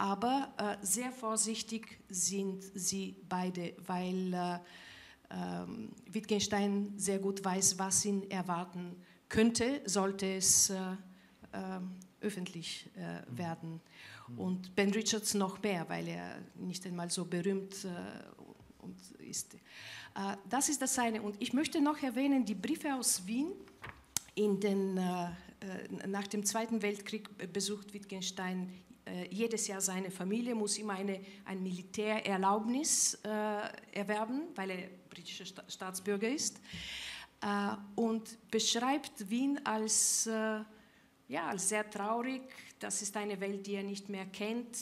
aber äh, sehr vorsichtig sind sie beide, weil äh, ähm, Wittgenstein sehr gut weiß, was ihn erwarten könnte, sollte es äh, ähm, öffentlich äh, mhm. werden. Und Ben Richards noch mehr, weil er nicht einmal so berühmt äh, ist. Äh, das ist das eine. Und ich möchte noch erwähnen, die Briefe aus Wien den, nach dem Zweiten Weltkrieg besucht Wittgenstein äh, jedes Jahr seine Familie muss immer eine, ein Militärerlaubnis äh, erwerben, weil er britischer Sta Staatsbürger ist. Äh, und beschreibt Wien als, äh, ja, als sehr traurig. Das ist eine Welt, die er nicht mehr kennt.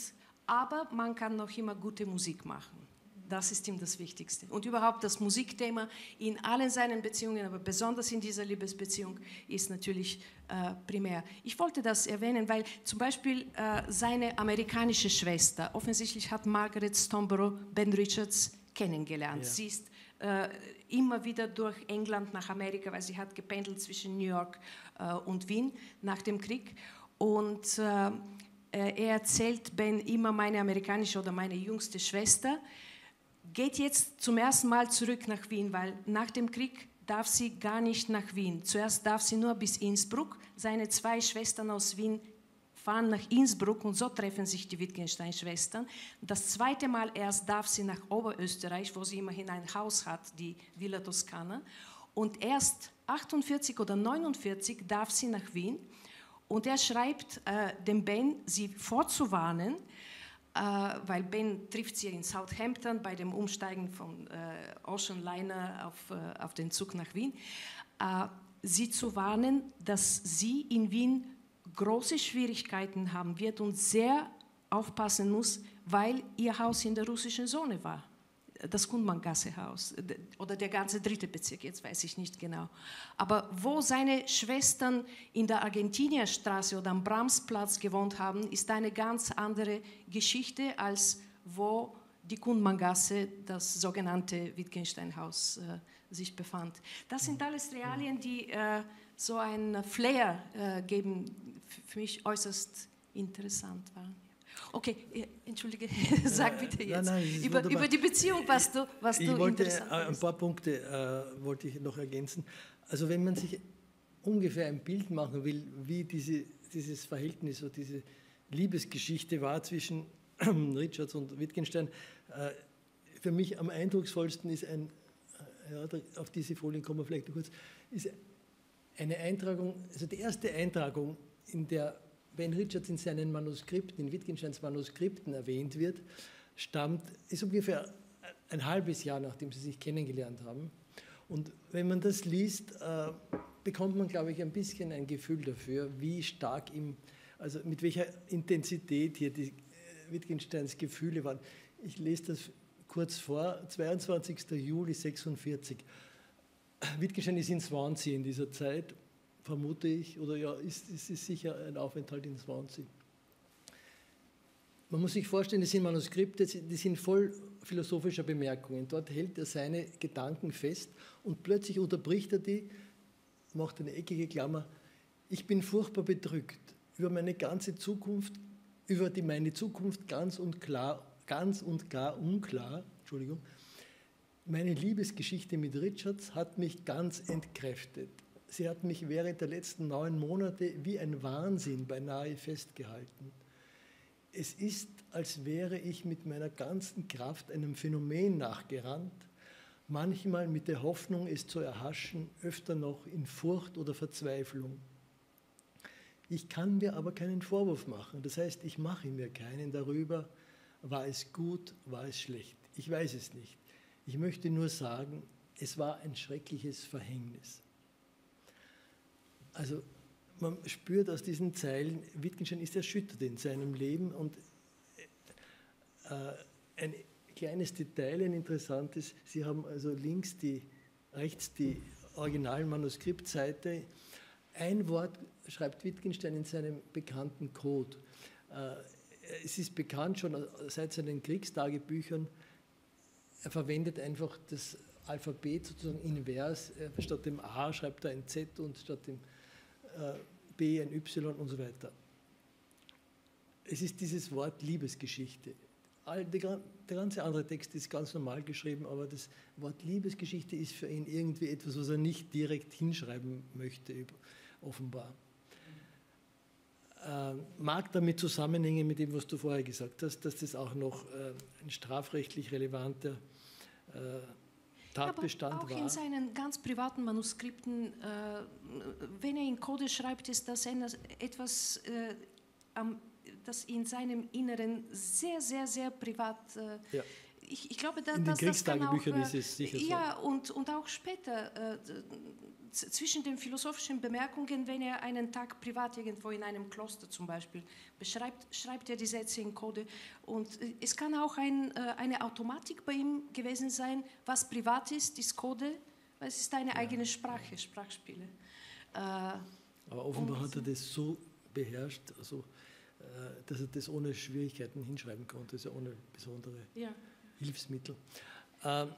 Aber man kann noch immer gute Musik machen. Das ist ihm das Wichtigste. Und überhaupt das Musikthema in allen seinen Beziehungen, aber besonders in dieser Liebesbeziehung, ist natürlich äh, primär. Ich wollte das erwähnen, weil zum Beispiel äh, seine amerikanische Schwester, offensichtlich hat Margaret Stoneborough Ben Richards kennengelernt. Ja. Sie ist äh, immer wieder durch England nach Amerika, weil sie hat gependelt zwischen New York äh, und Wien nach dem Krieg. Und äh, äh, er erzählt Ben immer meine amerikanische oder meine jüngste Schwester geht jetzt zum ersten Mal zurück nach Wien, weil nach dem Krieg darf sie gar nicht nach Wien. Zuerst darf sie nur bis Innsbruck. Seine zwei Schwestern aus Wien fahren nach Innsbruck und so treffen sich die Wittgenstein-Schwestern. Das zweite Mal erst darf sie nach Oberösterreich, wo sie immerhin ein Haus hat, die Villa Toscana. Und erst 48 oder 49 darf sie nach Wien. Und er schreibt äh, dem Ben, sie vorzuwarnen, weil Ben trifft sie in Southampton bei dem Umsteigen von äh, Ocean Liner auf, äh, auf den Zug nach Wien, sie zu warnen, dass sie in Wien große Schwierigkeiten haben wird und sehr aufpassen muss, weil ihr Haus in der russischen Zone war das Kundmann-Gasse-Haus oder der ganze dritte Bezirk, jetzt weiß ich nicht genau. Aber wo seine Schwestern in der Argentinierstraße oder am Bramsplatz gewohnt haben, ist eine ganz andere Geschichte, als wo die Kundmann-Gasse, das sogenannte Wittgenstein-Haus, äh, sich befand. Das sind alles Realien, die äh, so ein Flair äh, geben, für mich äußerst interessant waren. Okay, entschuldige, sag bitte jetzt. Nein, nein, über, über, die Beziehung, was du, was ich du wollte, interessant äh, Ein paar Punkte äh, wollte ich noch ergänzen. Also wenn man sich ungefähr ein Bild machen will, wie diese, dieses Verhältnis oder diese Liebesgeschichte war zwischen Richards und Wittgenstein, äh, für mich am eindrucksvollsten ist ein, äh, ja, auf diese Folien kommen wir vielleicht kurz, ist eine Eintragung, also die erste Eintragung in der Ben Richards in seinen Manuskripten, in Wittgensteins Manuskripten erwähnt wird, stammt, ist ungefähr ein halbes Jahr, nachdem sie sich kennengelernt haben. Und wenn man das liest, äh, bekommt man, glaube ich, ein bisschen ein Gefühl dafür, wie stark ihm, also mit welcher Intensität hier die äh, Wittgensteins Gefühle waren. Ich lese das kurz vor, 22. Juli 46. Wittgenstein ist in Swansea in dieser Zeit, vermute ich, oder ja, ist, ist, ist sicher ein Aufenthalt in Swansea. Man muss sich vorstellen, das sind Manuskripte, die sind voll philosophischer Bemerkungen. Dort hält er seine Gedanken fest und plötzlich unterbricht er die, macht eine eckige Klammer. Ich bin furchtbar bedrückt über meine ganze Zukunft, über die meine Zukunft ganz und klar, ganz und gar unklar. Entschuldigung. Meine Liebesgeschichte mit Richards hat mich ganz entkräftet. Sie hat mich während der letzten neun Monate wie ein Wahnsinn beinahe festgehalten. Es ist, als wäre ich mit meiner ganzen Kraft einem Phänomen nachgerannt, manchmal mit der Hoffnung, es zu erhaschen, öfter noch in Furcht oder Verzweiflung. Ich kann mir aber keinen Vorwurf machen. Das heißt, ich mache mir keinen darüber, war es gut, war es schlecht. Ich weiß es nicht. Ich möchte nur sagen, es war ein schreckliches Verhängnis. Also man spürt aus diesen Zeilen, Wittgenstein ist erschüttert in seinem Leben und äh, ein kleines Detail, ein interessantes, Sie haben also links die, rechts die originalen Manuskriptseite. Ein Wort schreibt Wittgenstein in seinem bekannten Code. Äh, es ist bekannt schon seit seinen Kriegstagebüchern, er verwendet einfach das Alphabet sozusagen invers. Statt dem A schreibt er ein Z und statt dem äh, B ein Y und so weiter. Es ist dieses Wort Liebesgeschichte. Der ganze andere Text ist ganz normal geschrieben, aber das Wort Liebesgeschichte ist für ihn irgendwie etwas, was er nicht direkt hinschreiben möchte, offenbar. Äh, mag damit zusammenhängen mit dem, was du vorher gesagt hast, dass das auch noch äh, ein strafrechtlich relevanter äh, Tatbestand Aber auch war. in seinen ganz privaten Manuskripten, äh, wenn er in Code schreibt, ist das etwas, äh, am, das in seinem Inneren sehr, sehr, sehr privat. Äh, ja. ich, ich, glaube, da, in den Kriegstagebüchern ist es sicher so. Ja, und, und auch später zwischen den philosophischen Bemerkungen, wenn er einen Tag privat irgendwo in einem Kloster zum Beispiel beschreibt, schreibt er die Sätze in Code. Und äh, es kann auch ein, äh, eine Automatik bei ihm gewesen sein, was privat ist, ist Code, weil es ist eine ja. eigene Sprache, Sprachspiele. Äh, Aber offenbar hat er das so beherrscht, also, dass er das ohne Schwierigkeiten hinschreiben konnte, also ohne besondere ja. Hilfsmittel. Ähm,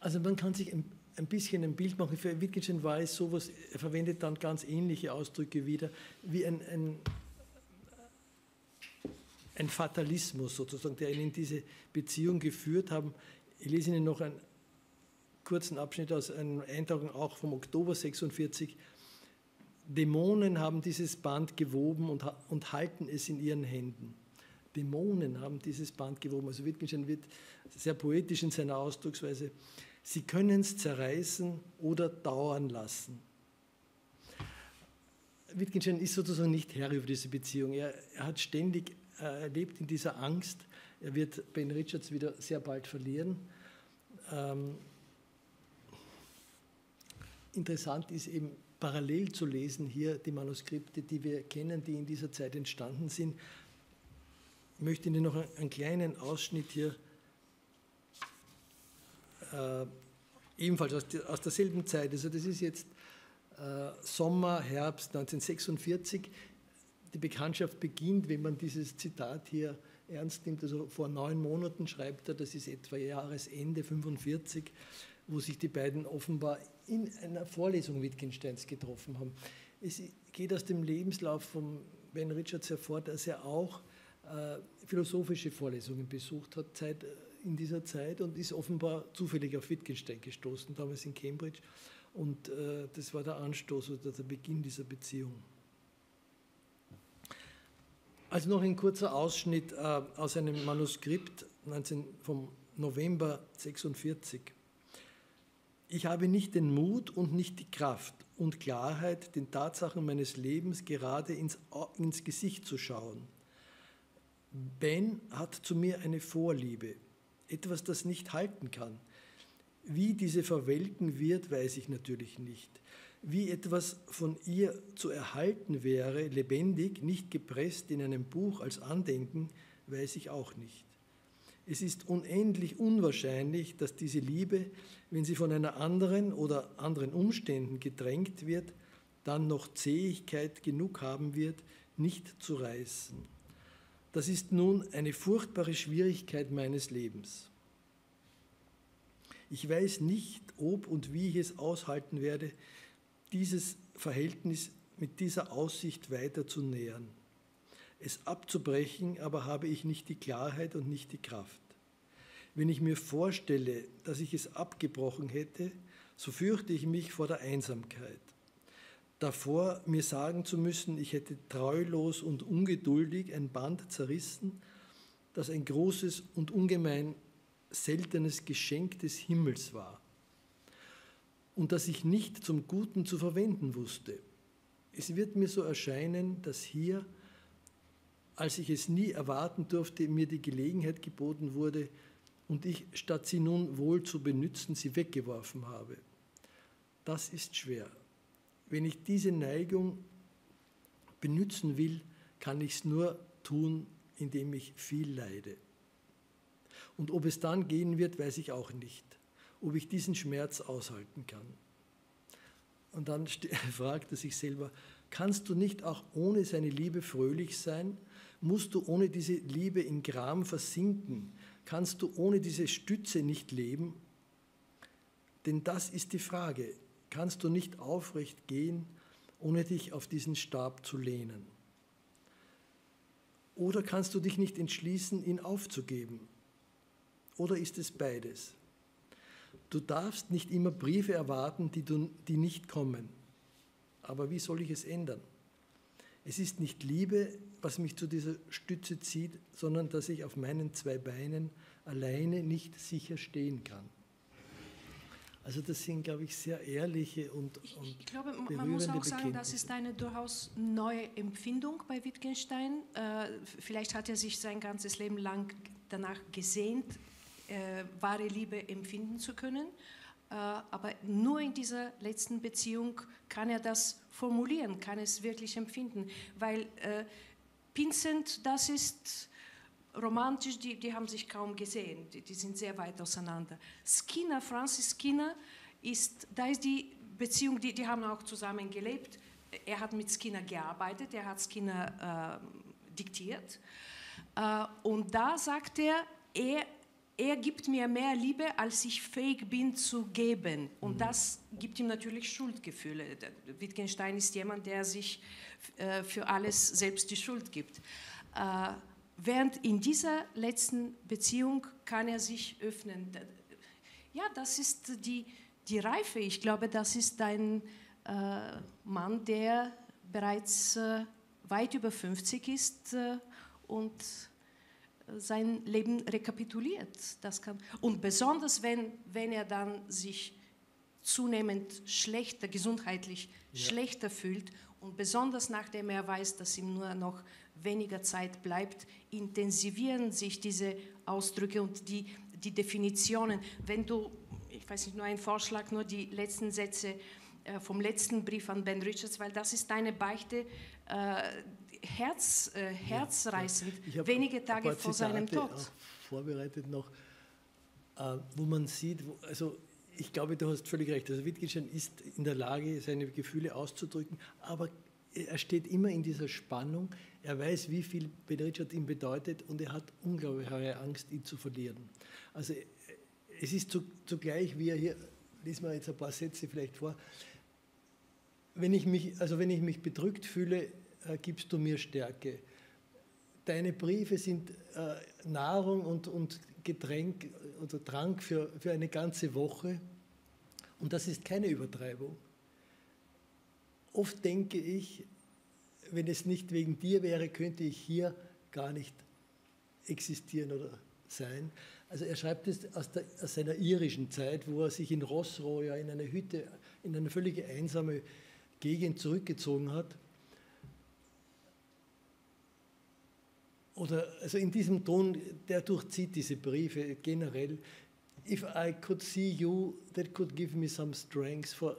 also man kann sich ein bisschen ein Bild machen. Für Wittgenstein war es sowas, er verwendet dann ganz ähnliche Ausdrücke wieder, wie ein, ein, ein Fatalismus sozusagen, der ihn in diese Beziehung geführt haben. Ich lese Ihnen noch einen kurzen Abschnitt aus einem Eintragung auch vom Oktober 46. Dämonen haben dieses Band gewoben und, und halten es in ihren Händen. Dämonen haben dieses Band gewoben. Also Wittgenstein wird sehr poetisch in seiner Ausdrucksweise. Sie können es zerreißen oder dauern lassen. Wittgenstein ist sozusagen nicht Herr über diese Beziehung. Er, er hat ständig, äh, lebt in dieser Angst. Er wird Ben Richards wieder sehr bald verlieren. Ähm, interessant ist eben parallel zu lesen hier die Manuskripte, die wir kennen, die in dieser Zeit entstanden sind. Ich möchte Ihnen noch einen kleinen Ausschnitt hier äh, ebenfalls aus, aus, derselben Zeit. Also das ist jetzt äh, Sommer, Herbst 1946. Die Bekanntschaft beginnt, wenn man dieses Zitat hier ernst nimmt. Also vor neun Monaten schreibt er, das ist etwa Jahresende 45, wo sich die beiden offenbar in einer Vorlesung Wittgensteins getroffen haben. Es geht aus dem Lebenslauf von Ben Richards hervor, dass er auch äh, philosophische Vorlesungen besucht hat, Zeit, in dieser Zeit und ist offenbar zufällig auf Wittgenstein gestoßen, damals in Cambridge. Und äh, das war der Anstoß oder der Beginn dieser Beziehung. Also noch ein kurzer Ausschnitt äh, aus einem Manuskript 19, vom November 46. Ich habe nicht den Mut und nicht die Kraft und Klarheit, den Tatsachen meines Lebens gerade ins, ins Gesicht zu schauen. Ben hat zu mir eine Vorliebe, etwas, das nicht halten kann. Wie diese verwelken wird, weiß ich natürlich nicht. Wie etwas von ihr zu erhalten wäre, lebendig, nicht gepresst in einem Buch als Andenken, weiß ich auch nicht. Es ist unendlich unwahrscheinlich, dass diese Liebe, wenn sie von einer anderen oder anderen Umständen gedrängt wird, dann noch Zähigkeit genug haben wird, nicht zu reißen. Das ist nun eine furchtbare Schwierigkeit meines Lebens. Ich weiß nicht, ob und wie ich es aushalten werde, dieses Verhältnis mit dieser Aussicht weiter zu nähern. Es abzubrechen aber habe ich nicht die Klarheit und nicht die Kraft. Wenn ich mir vorstelle, dass ich es abgebrochen hätte, so fürchte ich mich vor der Einsamkeit davor, mir sagen zu müssen, ich hätte treulos und ungeduldig ein Band zerrissen, das ein großes und ungemein seltenes Geschenk des Himmels war und das ich nicht zum Guten zu verwenden wusste. Es wird mir so erscheinen, dass hier, als ich es nie erwarten durfte, mir die Gelegenheit geboten wurde und ich, statt sie nun wohl zu benützen, sie weggeworfen habe. Das ist schwer. Wenn ich diese Neigung benützen will, kann ich es nur tun, indem ich viel leide. Und ob es dann gehen wird, weiß ich auch nicht. Ob ich diesen Schmerz aushalten kann. Und dann fragt er sich selber, kannst du nicht auch ohne seine Liebe fröhlich sein? Musst du ohne diese Liebe in Gram versinken? Kannst du ohne diese Stütze nicht leben? Denn das ist die Frage kannst du nicht aufrecht gehen, ohne dich auf diesen Stab zu lehnen. Oder kannst du dich nicht entschließen, ihn aufzugeben? Oder ist es beides? Du darfst nicht immer Briefe erwarten, die, du, die nicht kommen. Aber wie soll ich es ändern? Es ist nicht Liebe, was mich zu dieser Stütze zieht, sondern dass ich auf meinen zwei Beinen alleine nicht sicher stehen kann. Also das sind, glaube ich, sehr ehrliche und, und Ich glaube, man muss auch sagen, das ist eine durchaus neue Empfindung bei Wittgenstein. Äh, vielleicht hat er sich sein ganzes Leben lang danach gesehnt, äh, wahre Liebe empfinden zu können. Äh, aber nur in dieser letzten Beziehung kann er das formulieren, kann es wirklich empfinden. Weil Vincent, das ist romantisch, die, die haben sich kaum gesehen, die, die sind sehr weit auseinander. Skinner, Francis Skinner, ist, da ist die Beziehung, die, die haben auch zusammen gelebt. Er hat mit Skinner gearbeitet, er hat Skinner äh, diktiert. Äh, und da sagt er, er, er gibt mir mehr Liebe, als ich fähig bin zu geben. Und mhm. das gibt ihm natürlich Schuldgefühle. Wittgenstein ist jemand, der sich äh, für alles selbst die Schuld gibt. Äh, Während in dieser letzten Beziehung kann er sich öffnen. Ja, das ist die, die Reife. Ich glaube, das ist ein äh, Mann, der bereits äh, weit über 50 ist äh, und sein Leben rekapituliert. Das kann, und besonders, wenn, wenn er dann sich zunehmend schlechter, gesundheitlich ja. schlechter fühlt und besonders nachdem er weiß, dass ihm nur noch weniger Zeit bleibt, intensivieren sich diese Ausdrücke und die, die Definitionen. Wenn du, ich weiß nicht, nur ein Vorschlag, nur die letzten Sätze äh, vom letzten Brief an Ben Richards, weil das ist deine Beichte, äh, Herz, äh, herzreißend, ja, wenige Tage vor seinem Tod. Vorbereitet noch, äh, wo man sieht, wo, also ich glaube, du hast völlig recht. Also Wittgenstein ist in der Lage, seine Gefühle auszudrücken, aber er steht immer in dieser Spannung. Er weiß, wie viel Ben Richard ihm bedeutet und er hat unglaubliche Angst, ihn zu verlieren. Also es ist zugleich, wie er hier, lesen wir jetzt ein paar Sätze vielleicht vor, wenn ich mich, also wenn ich mich bedrückt fühle, äh, gibst du mir Stärke. Deine Briefe sind äh, Nahrung und, und Getränk oder Trank für, für eine ganze Woche und das ist keine Übertreibung. Oft denke ich, wenn es nicht wegen dir wäre, könnte ich hier gar nicht existieren oder sein. Also er schreibt es aus, der, aus seiner irischen Zeit, wo er sich in Rossroh ja in eine Hütte, in eine völlig einsame Gegend zurückgezogen hat. Oder also in diesem Ton, der durchzieht diese Briefe generell. If I could see you, that could give me some strength for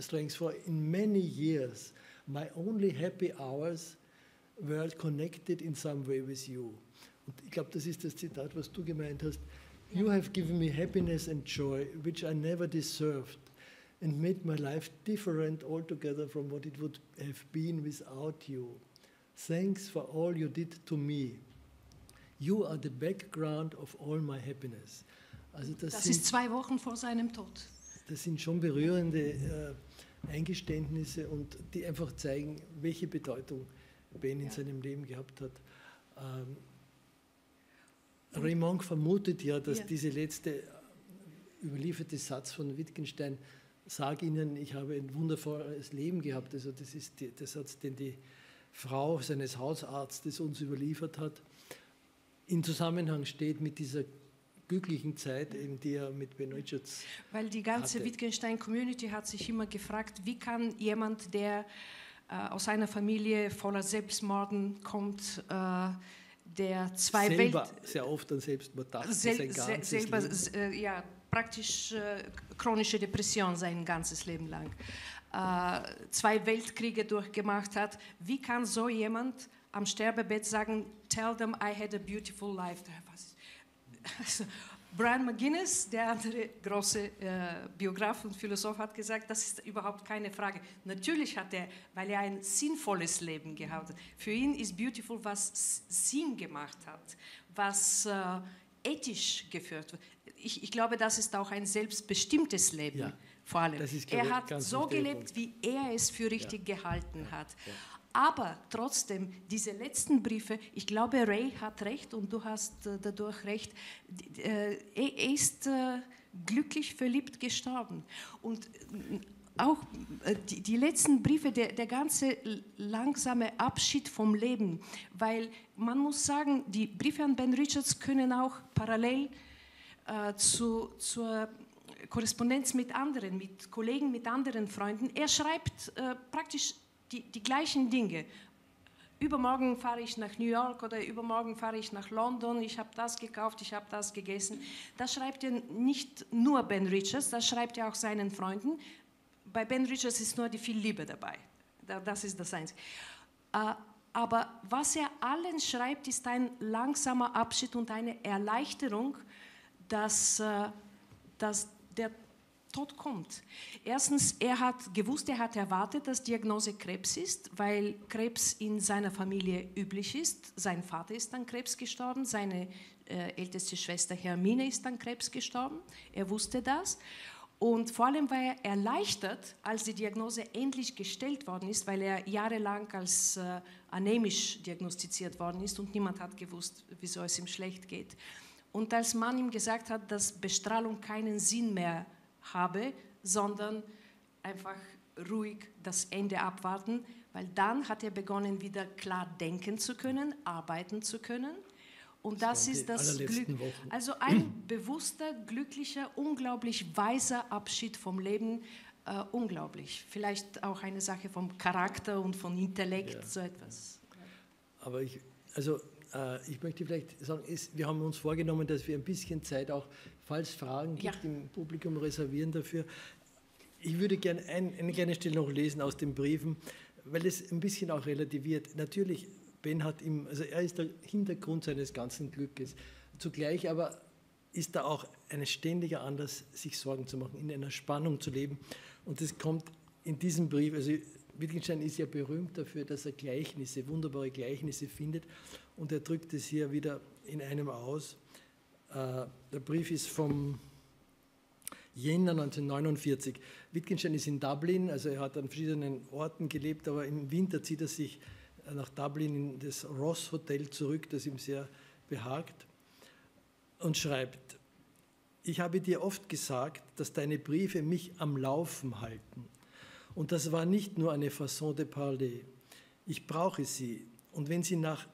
strength for in many years. My only happy hours were connected in some way with you. Und ich glaube, das ist das Zitat, was du gemeint hast. You have given me happiness and joy, which I never deserved, and made my life different altogether from what it would have been without you. Thanks for all you did to me. You are the background of all my happiness. Also das, das sind, ist zwei Wochen vor seinem Tod. Das sind schon berührende äh, Eingeständnisse und die einfach zeigen, welche Bedeutung Ben in ja. seinem Leben gehabt hat. Ähm, Raymond vermutet ja, dass ja. diese letzte überlieferte Satz von Wittgenstein, sag Ihnen, ich habe ein wundervolles Leben gehabt, also das ist die, der Satz, den die Frau seines Hausarztes uns überliefert hat, in Zusammenhang steht mit dieser glücklichen Zeit, in die er mit Ben Richards Weil die ganze Wittgenstein-Community hat sich immer gefragt, wie kann jemand, der äh, aus einer Familie voller Selbstmorden kommt, äh, der zwei selber Welt sehr oft an Selbstmord dachte, sel sein ganzes selber, Leben. Äh, ja, praktisch äh, chronische Depression sein ganzes Leben lang. Äh, zwei Weltkriege durchgemacht hat. Wie kann so jemand am Sterbebett sagen, tell them I had a beautiful life? Also, Brian McGuinness, der andere große äh, Biograf und Philosoph, hat gesagt, das ist überhaupt keine Frage. Natürlich hat er, weil er ein sinnvolles Leben gehabt hat. Für ihn ist beautiful, was Sinn gemacht hat, was äh, ethisch geführt wird. Ich, ich, glaube, das ist auch ein selbstbestimmtes Leben. Ja, vor allem. Er hat so gelebt, wie er es für richtig ja. gehalten hat. Aber trotzdem, diese letzten Briefe, ich glaube, Ray hat recht und du hast äh, dadurch recht, äh, er ist äh, glücklich verliebt gestorben. Und auch die, letzten Briefe, der, der ganze langsame Abschied vom Leben, weil man muss sagen, die Briefe an Ben Richards können auch parallel zu, zur Korrespondenz mit anderen, mit Kollegen, mit anderen Freunden. Er schreibt äh, praktisch die, die gleichen Dinge. Übermorgen fahre ich nach New York oder übermorgen fahre ich nach London, ich habe das gekauft, ich habe das gegessen. Das schreibt er nicht nur Ben Richards, das schreibt er auch seinen Freunden. Bei Ben Richards ist nur die viel Liebe dabei. Das ist das Einzige. Äh, aber was er allen schreibt, ist ein langsamer Abschied und eine Erleichterung, dass, äh, dass der Tod kommt. Erstens, er hat gewusst, er hat erwartet, dass Diagnose Krebs ist, weil Krebs in seiner Familie üblich ist. Sein Vater ist an Krebs gestorben, seine äh, älteste Schwester Hermine ist an Krebs gestorben. Er wusste das. Und vor allem war er erleichtert, als die Diagnose endlich gestellt worden ist, weil er jahrelang als äh, anämisch diagnostiziert worden ist und niemand hat gewusst, wieso es ihm schlecht geht. Und als man ihm gesagt hat, dass Bestrahlung keinen Sinn mehr hat, habe, sondern einfach ruhig das Ende abwarten, weil dann hat er begonnen, wieder klar denken zu können, arbeiten zu können. Und das, das ist das Glück. Wochen. Also ein bewusster, glücklicher, unglaublich weiser Abschied vom Leben. Äh, unglaublich. Vielleicht auch eine Sache vom Charakter und von Intellekt, ja. so etwas. Aber ich, also ich möchte vielleicht sagen, es, wir haben uns vorgenommen, dass wir ein bisschen Zeit auch falls Fragen gibt, ja. im Publikum reservieren dafür. Ich würde gerne ein, eine kleine Stelle noch lesen aus den Briefen, weil es ein bisschen auch relativiert. Natürlich, Ben hat ihm, also er ist der Hintergrund seines ganzen Glückes. Zugleich aber ist da auch ein ständiger Anlass, sich Sorgen zu machen, in einer Spannung zu leben. Und das kommt in diesem Brief, also Wittgenstein ist ja berühmt dafür, dass er Gleichnisse, wunderbare Gleichnisse findet. Und er drückt es hier wieder in einem aus. Äh, der Brief ist vom Jänner 1949. Wittgenstein ist in Dublin, also er hat an verschiedenen Orten gelebt, aber im Winter zieht er sich nach Dublin in das Ross Hotel zurück, das ihm sehr behagt, und schreibt, ich habe dir oft gesagt, dass deine Briefe mich am Laufen halten. Und das war nicht nur eine Façon de parler. Ich brauche sie. Und wenn sie nach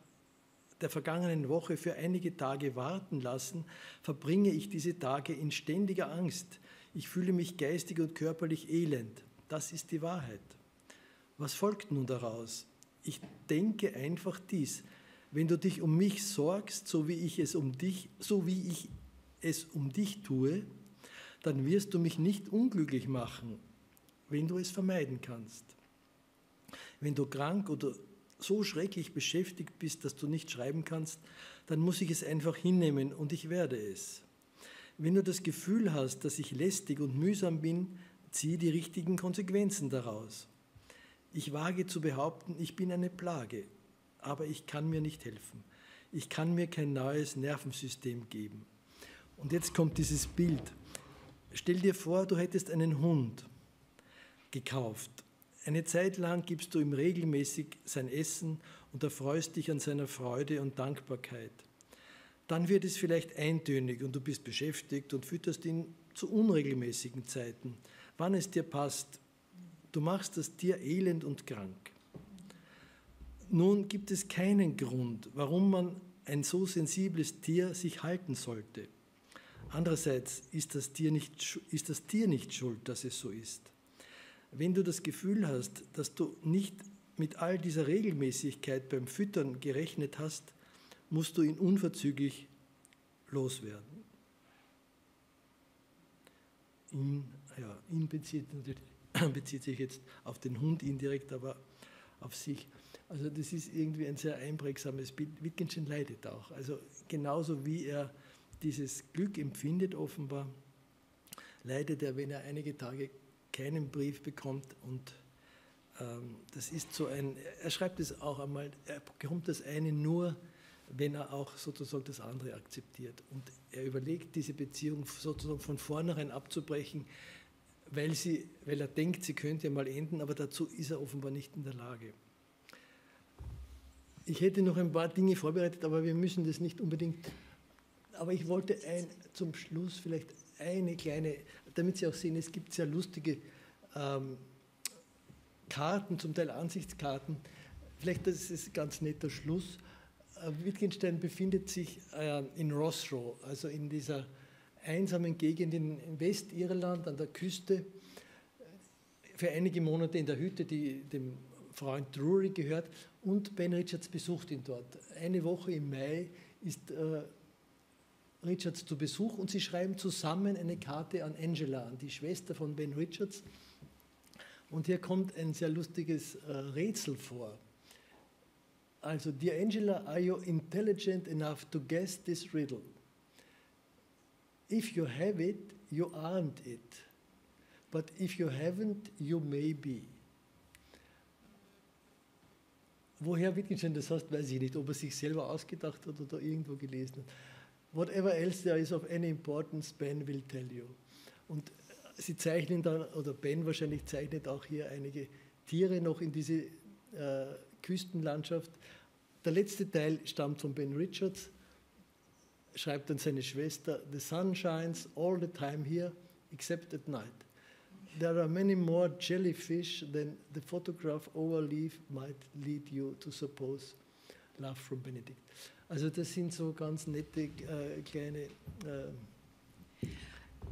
der vergangenen Woche für einige Tage warten lassen, verbringe ich diese Tage in ständiger Angst. Ich fühle mich geistig und körperlich elend. Das ist die Wahrheit. Was folgt nun daraus? Ich denke einfach dies. Wenn du dich um mich sorgst, so wie ich es um dich, so wie ich es um dich tue, dann wirst du mich nicht unglücklich machen, wenn du es vermeiden kannst. Wenn du krank oder so schrecklich beschäftigt bist, dass du nicht schreiben kannst, dann muss ich es einfach hinnehmen und ich werde es. Wenn du das Gefühl hast, dass ich lästig und mühsam bin, ziehe die richtigen Konsequenzen daraus. Ich wage zu behaupten, ich bin eine Plage, aber ich kann mir nicht helfen. Ich kann mir kein neues Nervensystem geben. Und jetzt kommt dieses Bild. Stell dir vor, du hättest einen Hund gekauft. Eine Zeit lang gibst du ihm regelmäßig sein Essen und erfreust dich an seiner Freude und Dankbarkeit. Dann wird es vielleicht eintönig und du bist beschäftigt und fütterst ihn zu unregelmäßigen Zeiten, wann es dir passt. Du machst das Tier elend und krank. Nun gibt es keinen Grund, warum man ein so sensibles Tier sich halten sollte. Andererseits ist das Tier nicht, ist das Tier nicht schuld, dass es so ist. Wenn du das Gefühl hast, dass du nicht mit all dieser Regelmäßigkeit beim Füttern gerechnet hast, musst du ihn unverzüglich loswerden. Ihn, ja, ihn bezieht, bezieht sich jetzt auf den Hund indirekt, aber auf sich. Also das ist irgendwie ein sehr einprägsames Bild. Wittgenstein leidet auch. Also genauso wie er dieses Glück empfindet offenbar, leidet er, wenn er einige Tage keinen Brief bekommt und ähm, das ist so ein, er schreibt es auch einmal, er bekommt das eine nur, wenn er auch sozusagen das andere akzeptiert. Und er überlegt, diese Beziehung sozusagen von vornherein abzubrechen, weil, sie, weil er denkt, sie könnte ja mal enden, aber dazu ist er offenbar nicht in der Lage. Ich hätte noch ein paar Dinge vorbereitet, aber wir müssen das nicht unbedingt. Aber ich wollte ein, zum Schluss vielleicht eine kleine, damit Sie auch sehen, es gibt sehr lustige ähm, Karten, zum Teil Ansichtskarten. Vielleicht das ist ein ganz netter Schluss. Äh, Wittgenstein befindet sich äh, in Rossrow, also in dieser einsamen Gegend in Westirland an der Küste, für einige Monate in der Hütte, die dem Freund Drury gehört und Ben Richards besucht ihn dort. Eine Woche im Mai ist äh, Richards zu Besuch und sie schreiben zusammen eine Karte an Angela, an die Schwester von Ben Richards. Und hier kommt ein sehr lustiges äh, Rätsel vor. Also, dear Angela, are you intelligent enough to guess this riddle? If you have it, you aren't it. But if you haven't, you may be. Woher Wittgenstein das heißt, weiß ich nicht, ob er sich selber ausgedacht hat oder irgendwo gelesen hat. Whatever else there is of any importance, Ben will tell you. Und sie zeichnen dann, oder Ben wahrscheinlich zeichnet auch hier einige Tiere noch in diese äh, Küstenlandschaft. Der letzte Teil stammt von Ben Richards, schreibt dann seine Schwester, The sun shines all the time here, except at night. There are many more jellyfish than the photograph overleaf might lead you to suppose. Love from Benedict. Also das sind so ganz nette äh, kleine äh,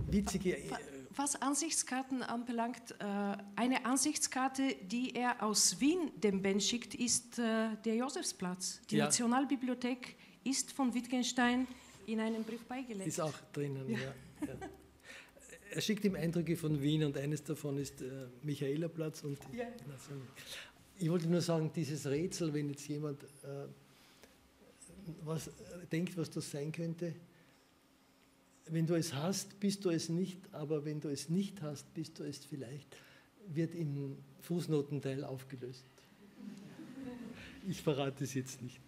witzige. Äh, Was Ansichtskarten anbelangt, äh, eine Ansichtskarte, die er aus Wien dem Ben schickt, ist äh, der Josefsplatz. Die ja. Nationalbibliothek ist von Wittgenstein in einem Brief beigelegt. Ist auch drinnen, ja. ja. ja er schickt ihm Eindrücke von Wien und eines davon ist äh, Michaelerplatz. Und, ja. Ich wollte nur sagen, dieses Rätsel, wenn jetzt jemand was, äh, denkt, was das sein könnte, wenn du es hast, bist du es nicht, aber wenn du es nicht hast, bist du es vielleicht, wird im Fußnotenteil aufgelöst. Ich verrate es jetzt nicht.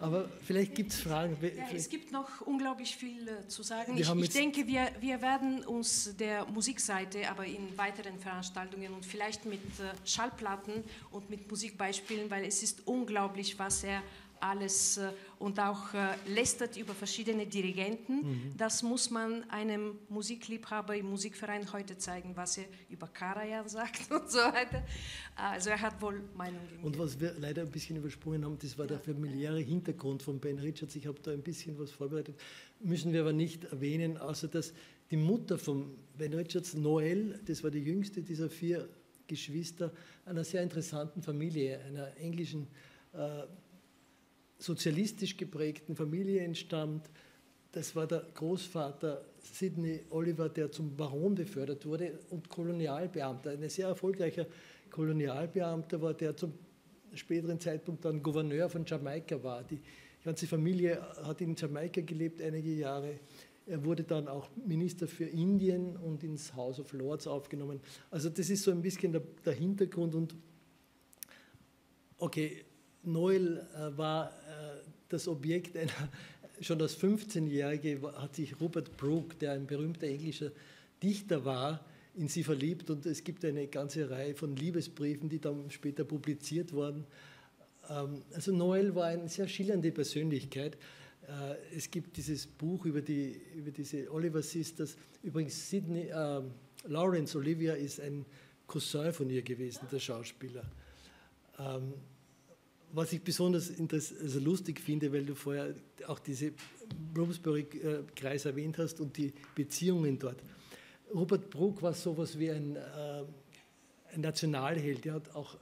Aber vielleicht gibt es Fragen. Ja, es gibt noch unglaublich viel äh, zu sagen. Ich, ich denke, wir, wir werden uns der Musikseite aber in weiteren Veranstaltungen und vielleicht mit äh, Schallplatten und mit Musikbeispielen, weil es ist unglaublich, was er alles äh, und auch äh, lästert über verschiedene Dirigenten. Mhm. Das muss man einem Musikliebhaber im Musikverein heute zeigen, was er über Karajan sagt und so weiter. Also er hat wohl Meinungen. Und was wir leider ein bisschen übersprungen haben, das war der familiäre Hintergrund von Ben Richards. Ich habe da ein bisschen was vorbereitet, müssen wir aber nicht erwähnen, außer dass die Mutter von Ben Richards, Noel, das war die jüngste dieser vier Geschwister, einer sehr interessanten Familie, einer englischen äh, sozialistisch geprägten Familie entstammt. Das war der Großvater Sidney Oliver, der zum Baron befördert wurde und Kolonialbeamter. Ein sehr erfolgreicher Kolonialbeamter war, der zum späteren Zeitpunkt dann Gouverneur von Jamaika war. Die ganze Familie hat in Jamaika gelebt einige Jahre. Er wurde dann auch Minister für Indien und ins House of Lords aufgenommen. Also das ist so ein bisschen der, der Hintergrund. Und okay, Noel äh, war äh, das Objekt einer, schon als 15-Jährige hat sich Robert Brooke, der ein berühmter englischer Dichter war, in sie verliebt und es gibt eine ganze Reihe von Liebesbriefen, die dann später publiziert wurden. Ähm, also Noel war eine sehr schillernde Persönlichkeit. Äh, es gibt dieses Buch über, die, über diese Oliver Sisters. Übrigens, Sidney, äh, Lawrence Olivia ist ein Cousin von ihr gewesen, der Schauspieler. Ähm, was ich besonders also lustig finde, weil du vorher auch diese Bloomsbury-Kreis erwähnt hast und die Beziehungen dort. Robert Bruck war sowas wie ein, äh, ein Nationalheld. Er hat auch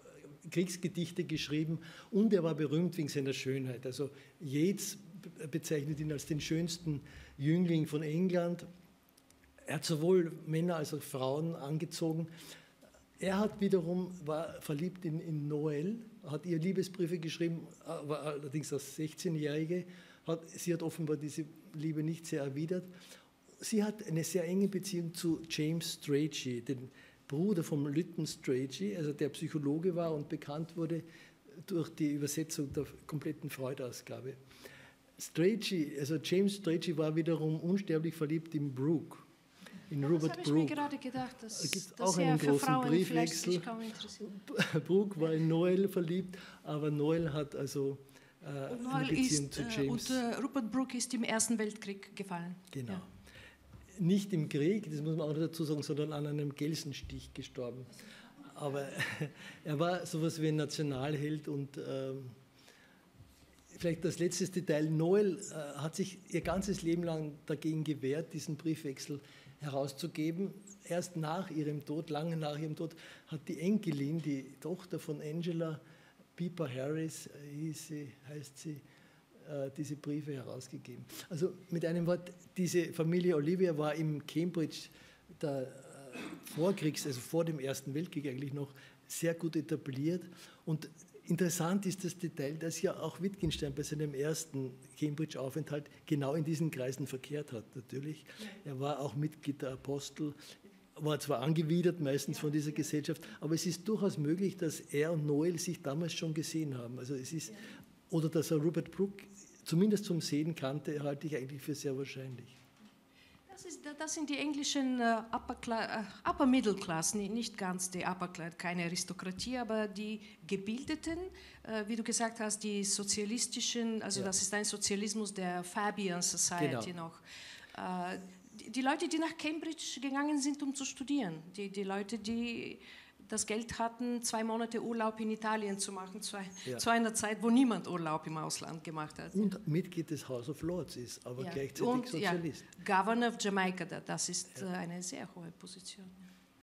Kriegsgedichte geschrieben und er war berühmt wegen seiner Schönheit. Also Yates bezeichnet ihn als den schönsten Jüngling von England. Er hat sowohl Männer als auch Frauen angezogen. Er hat wiederum, war verliebt in, in Noel, hat ihr Liebesbriefe geschrieben, war allerdings als 16-Jährige. Hat, sie hat offenbar diese Liebe nicht sehr erwidert. Sie hat eine sehr enge Beziehung zu James Strachey, den Bruder von Lytton Strachey, also der Psychologe war und bekannt wurde durch die Übersetzung der kompletten Freud-Ausgabe. Strachey, also James Strachey war wiederum unsterblich verliebt in Brooke in Robert das habe ich mir gerade gedacht. Das, gibt auch einen großen Briefwechsel. Brooke war in Noel verliebt, aber Noel hat also äh, eine Beziehung ist, zu äh, James. Und äh, Rupert Brooke ist im Ersten Weltkrieg gefallen. Genau. Ja. Nicht im Krieg, das muss man auch dazu sagen, sondern an einem Gelsenstich gestorben. Aber er war sowas wie ein Nationalheld und ähm, vielleicht das letzte Detail. Noel äh, hat sich ihr ganzes Leben lang dagegen gewehrt, diesen Briefwechsel herauszugeben. Erst nach ihrem Tod, lange nach ihrem Tod, hat die Enkelin, die Tochter von Angela Piper Harris, hieß sie, heißt sie, äh, diese Briefe herausgegeben. Also mit einem Wort, diese Familie Olivia war im Cambridge der äh, Vorkriegs, also vor dem Ersten Weltkrieg eigentlich noch sehr gut etabliert und Interessant ist das Detail, dass ja auch Wittgenstein bei seinem ersten Cambridge-Aufenthalt genau in diesen Kreisen verkehrt hat, natürlich. Er war auch Mitglied der Apostel, war zwar angewidert meistens von dieser Gesellschaft, aber es ist durchaus möglich, dass er und Noel sich damals schon gesehen haben. Also es ist, oder dass er Robert Brooke zumindest zum Sehen kannte, halte ich eigentlich für sehr wahrscheinlich. Das, ist, das sind die englischen äh, Upper, äh, Upper Middle Class, nicht ganz die Upper Class, keine Aristokratie, aber die Gebildeten, äh, wie du gesagt hast, die sozialistischen, also ja. das ist ein Sozialismus der Fabian Society genau. noch. Die, die, Leute, die nach Cambridge gegangen sind, um zu studieren, die, die Leute, die das Geld hatten, zwei Monate Urlaub in Italien zu machen, zu, ja. zu, einer Zeit, wo niemand Urlaub im Ausland gemacht hat. Und Mitglied des House of Lords ist, aber ja. gleichzeitig Und, Sozialist. Ja, Governor of Jamaica, das ist äh, eine sehr hohe Position.